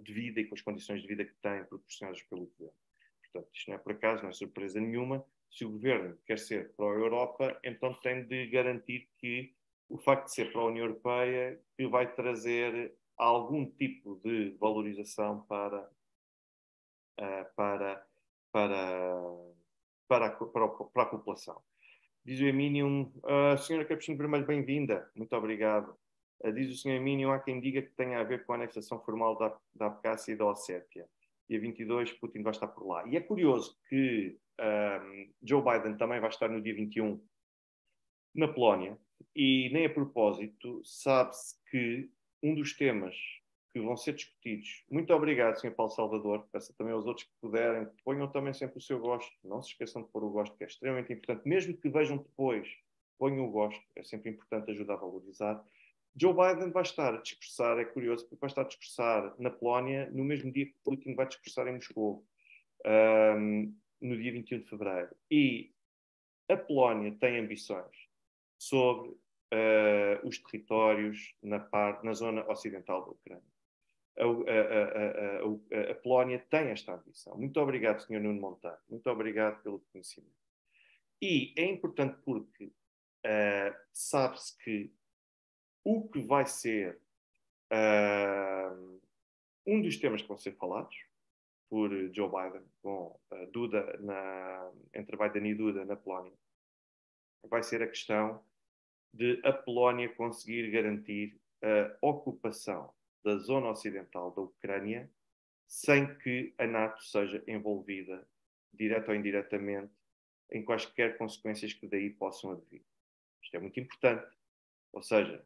de vida e com as condições de vida que têm proporcionadas pelo governo. Portanto, isto não é por acaso, não é surpresa nenhuma. Se o governo quer ser pró-Europa, então tem de garantir que o facto de ser para a União Europeia que vai trazer algum tipo de valorização para, para, para, para, a, para, a, para a população. Diz o Emínium, uh, Senhora Capuchinho Vermelho, bem-vinda, muito obrigado. Uh, diz o Sr. Emínium, há quem diga que tenha a ver com a anexação formal da, da Abcácia e da Ossétia. Dia 22, Putin vai estar por lá. E é curioso que um, Joe Biden também vai estar no dia 21 na Polónia, e nem a propósito, sabe-se que um dos temas que vão ser discutidos. Muito obrigado, Sr. Paulo Salvador. Peço também aos outros que puderem, ponham também sempre o seu gosto. Não se esqueçam de pôr o gosto, que é extremamente importante. Mesmo que vejam depois, ponham o gosto. É sempre importante ajudar a valorizar. Joe Biden vai estar a discursar, é curioso, porque vai estar a discursar na Polónia no mesmo dia que Putin vai discursar em Moscou, um, no dia 21 de fevereiro. E a Polónia tem ambições sobre uh, os territórios na, parte, na zona ocidental da Ucrânia. A, a, a, a, Polónia tem esta ambição. Muito obrigado, Sr. Nuno Montar. Muito obrigado pelo conhecimento. E é importante porque uh, sabe-se que o que vai ser uh, um dos temas que vão ser falados por Joe Biden com Duda na, entre Biden e Duda na Polónia vai ser a questão de a Polónia conseguir garantir a ocupação da zona ocidental da Ucrânia sem que a NATO seja envolvida, direta ou indiretamente, em quaisquer consequências que daí possam advir. Isto é muito importante. Ou seja,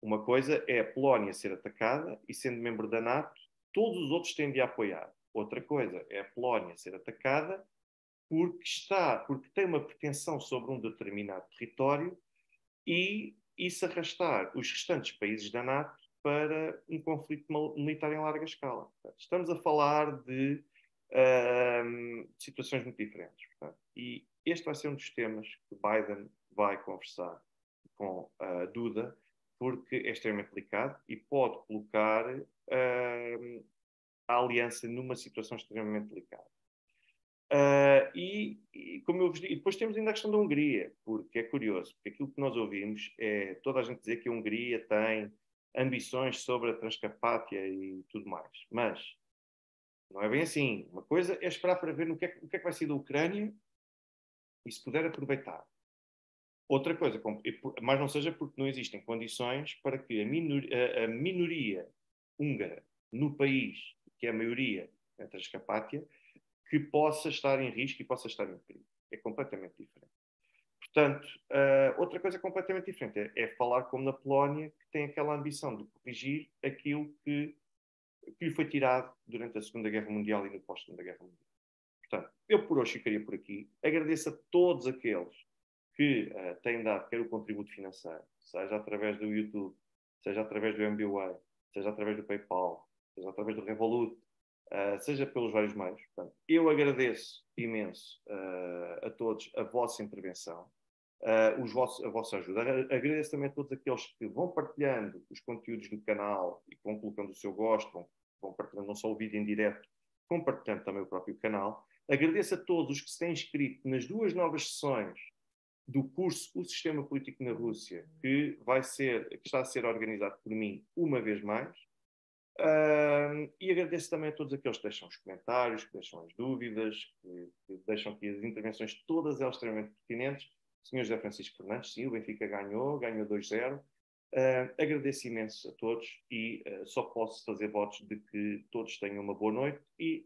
uma coisa é a Polónia ser atacada e, sendo membro da NATO, todos os outros têm de apoiar. Outra coisa é a Polónia ser atacada porque está, porque tem uma pretensão sobre um determinado território e isso arrastar os restantes países da NATO para um conflito militar em larga escala. Estamos a falar de uh, situações muito diferentes. Portanto. E este vai ser um dos temas que Biden vai conversar com a Duda, porque é extremamente delicado e pode colocar uh, a aliança numa situação extremamente delicada. Uh, e, e, como eu vos digo, depois temos ainda a questão da Hungria, porque é curioso, porque aquilo que nós ouvimos é toda a gente dizer que a Hungria tem ambições sobre a Transcarpátia e tudo mais, mas não é bem assim. Uma coisa é esperar para ver no que é, o que é que vai ser da Ucrânia e se puder aproveitar. Outra coisa, mas não seja porque não existem condições para que a minoria, a minoria húngara no país, que é a maioria a Transcarpátia, que possa estar em risco e possa estar em perigo. É completamente diferente. Portanto, uh, outra coisa completamente diferente é, é, falar como na Polónia, que tem aquela ambição de corrigir aquilo que, que lhe foi tirado durante a Segunda Guerra Mundial e no pós-Segunda Guerra Mundial. Portanto, eu por hoje ficaria por aqui. Agradeço a todos aqueles que uh, têm dado quer o contributo financeiro, seja através do YouTube, seja através do MBWay, seja através do PayPal, seja através do Revolut, uh, seja pelos vários meios. Portanto, eu agradeço imenso uh, a todos a vossa intervenção, uh, os vossos, a vossa ajuda. Agradeço também a todos aqueles que vão partilhando os conteúdos do canal e vão colocando o seu gosto, vão, vão partilhando não só o vídeo em direto, vão partilhando também o próprio canal. Agradeço a todos os que se têm inscrito nas duas novas sessões do curso O Sistema Político na Rússia, que vai ser, que está a ser organizado por mim uma vez mais. Uh, e agradeço também a todos aqueles que deixam os comentários, que deixam as dúvidas, que, que deixam aqui as intervenções, todas elas extremamente pertinentes. Sr. José Francisco Fernandes, sim, o Benfica ganhou, ganhou 2-0. Uh, agradeço imenso a todos e uh, só posso fazer votos de que todos tenham uma boa noite e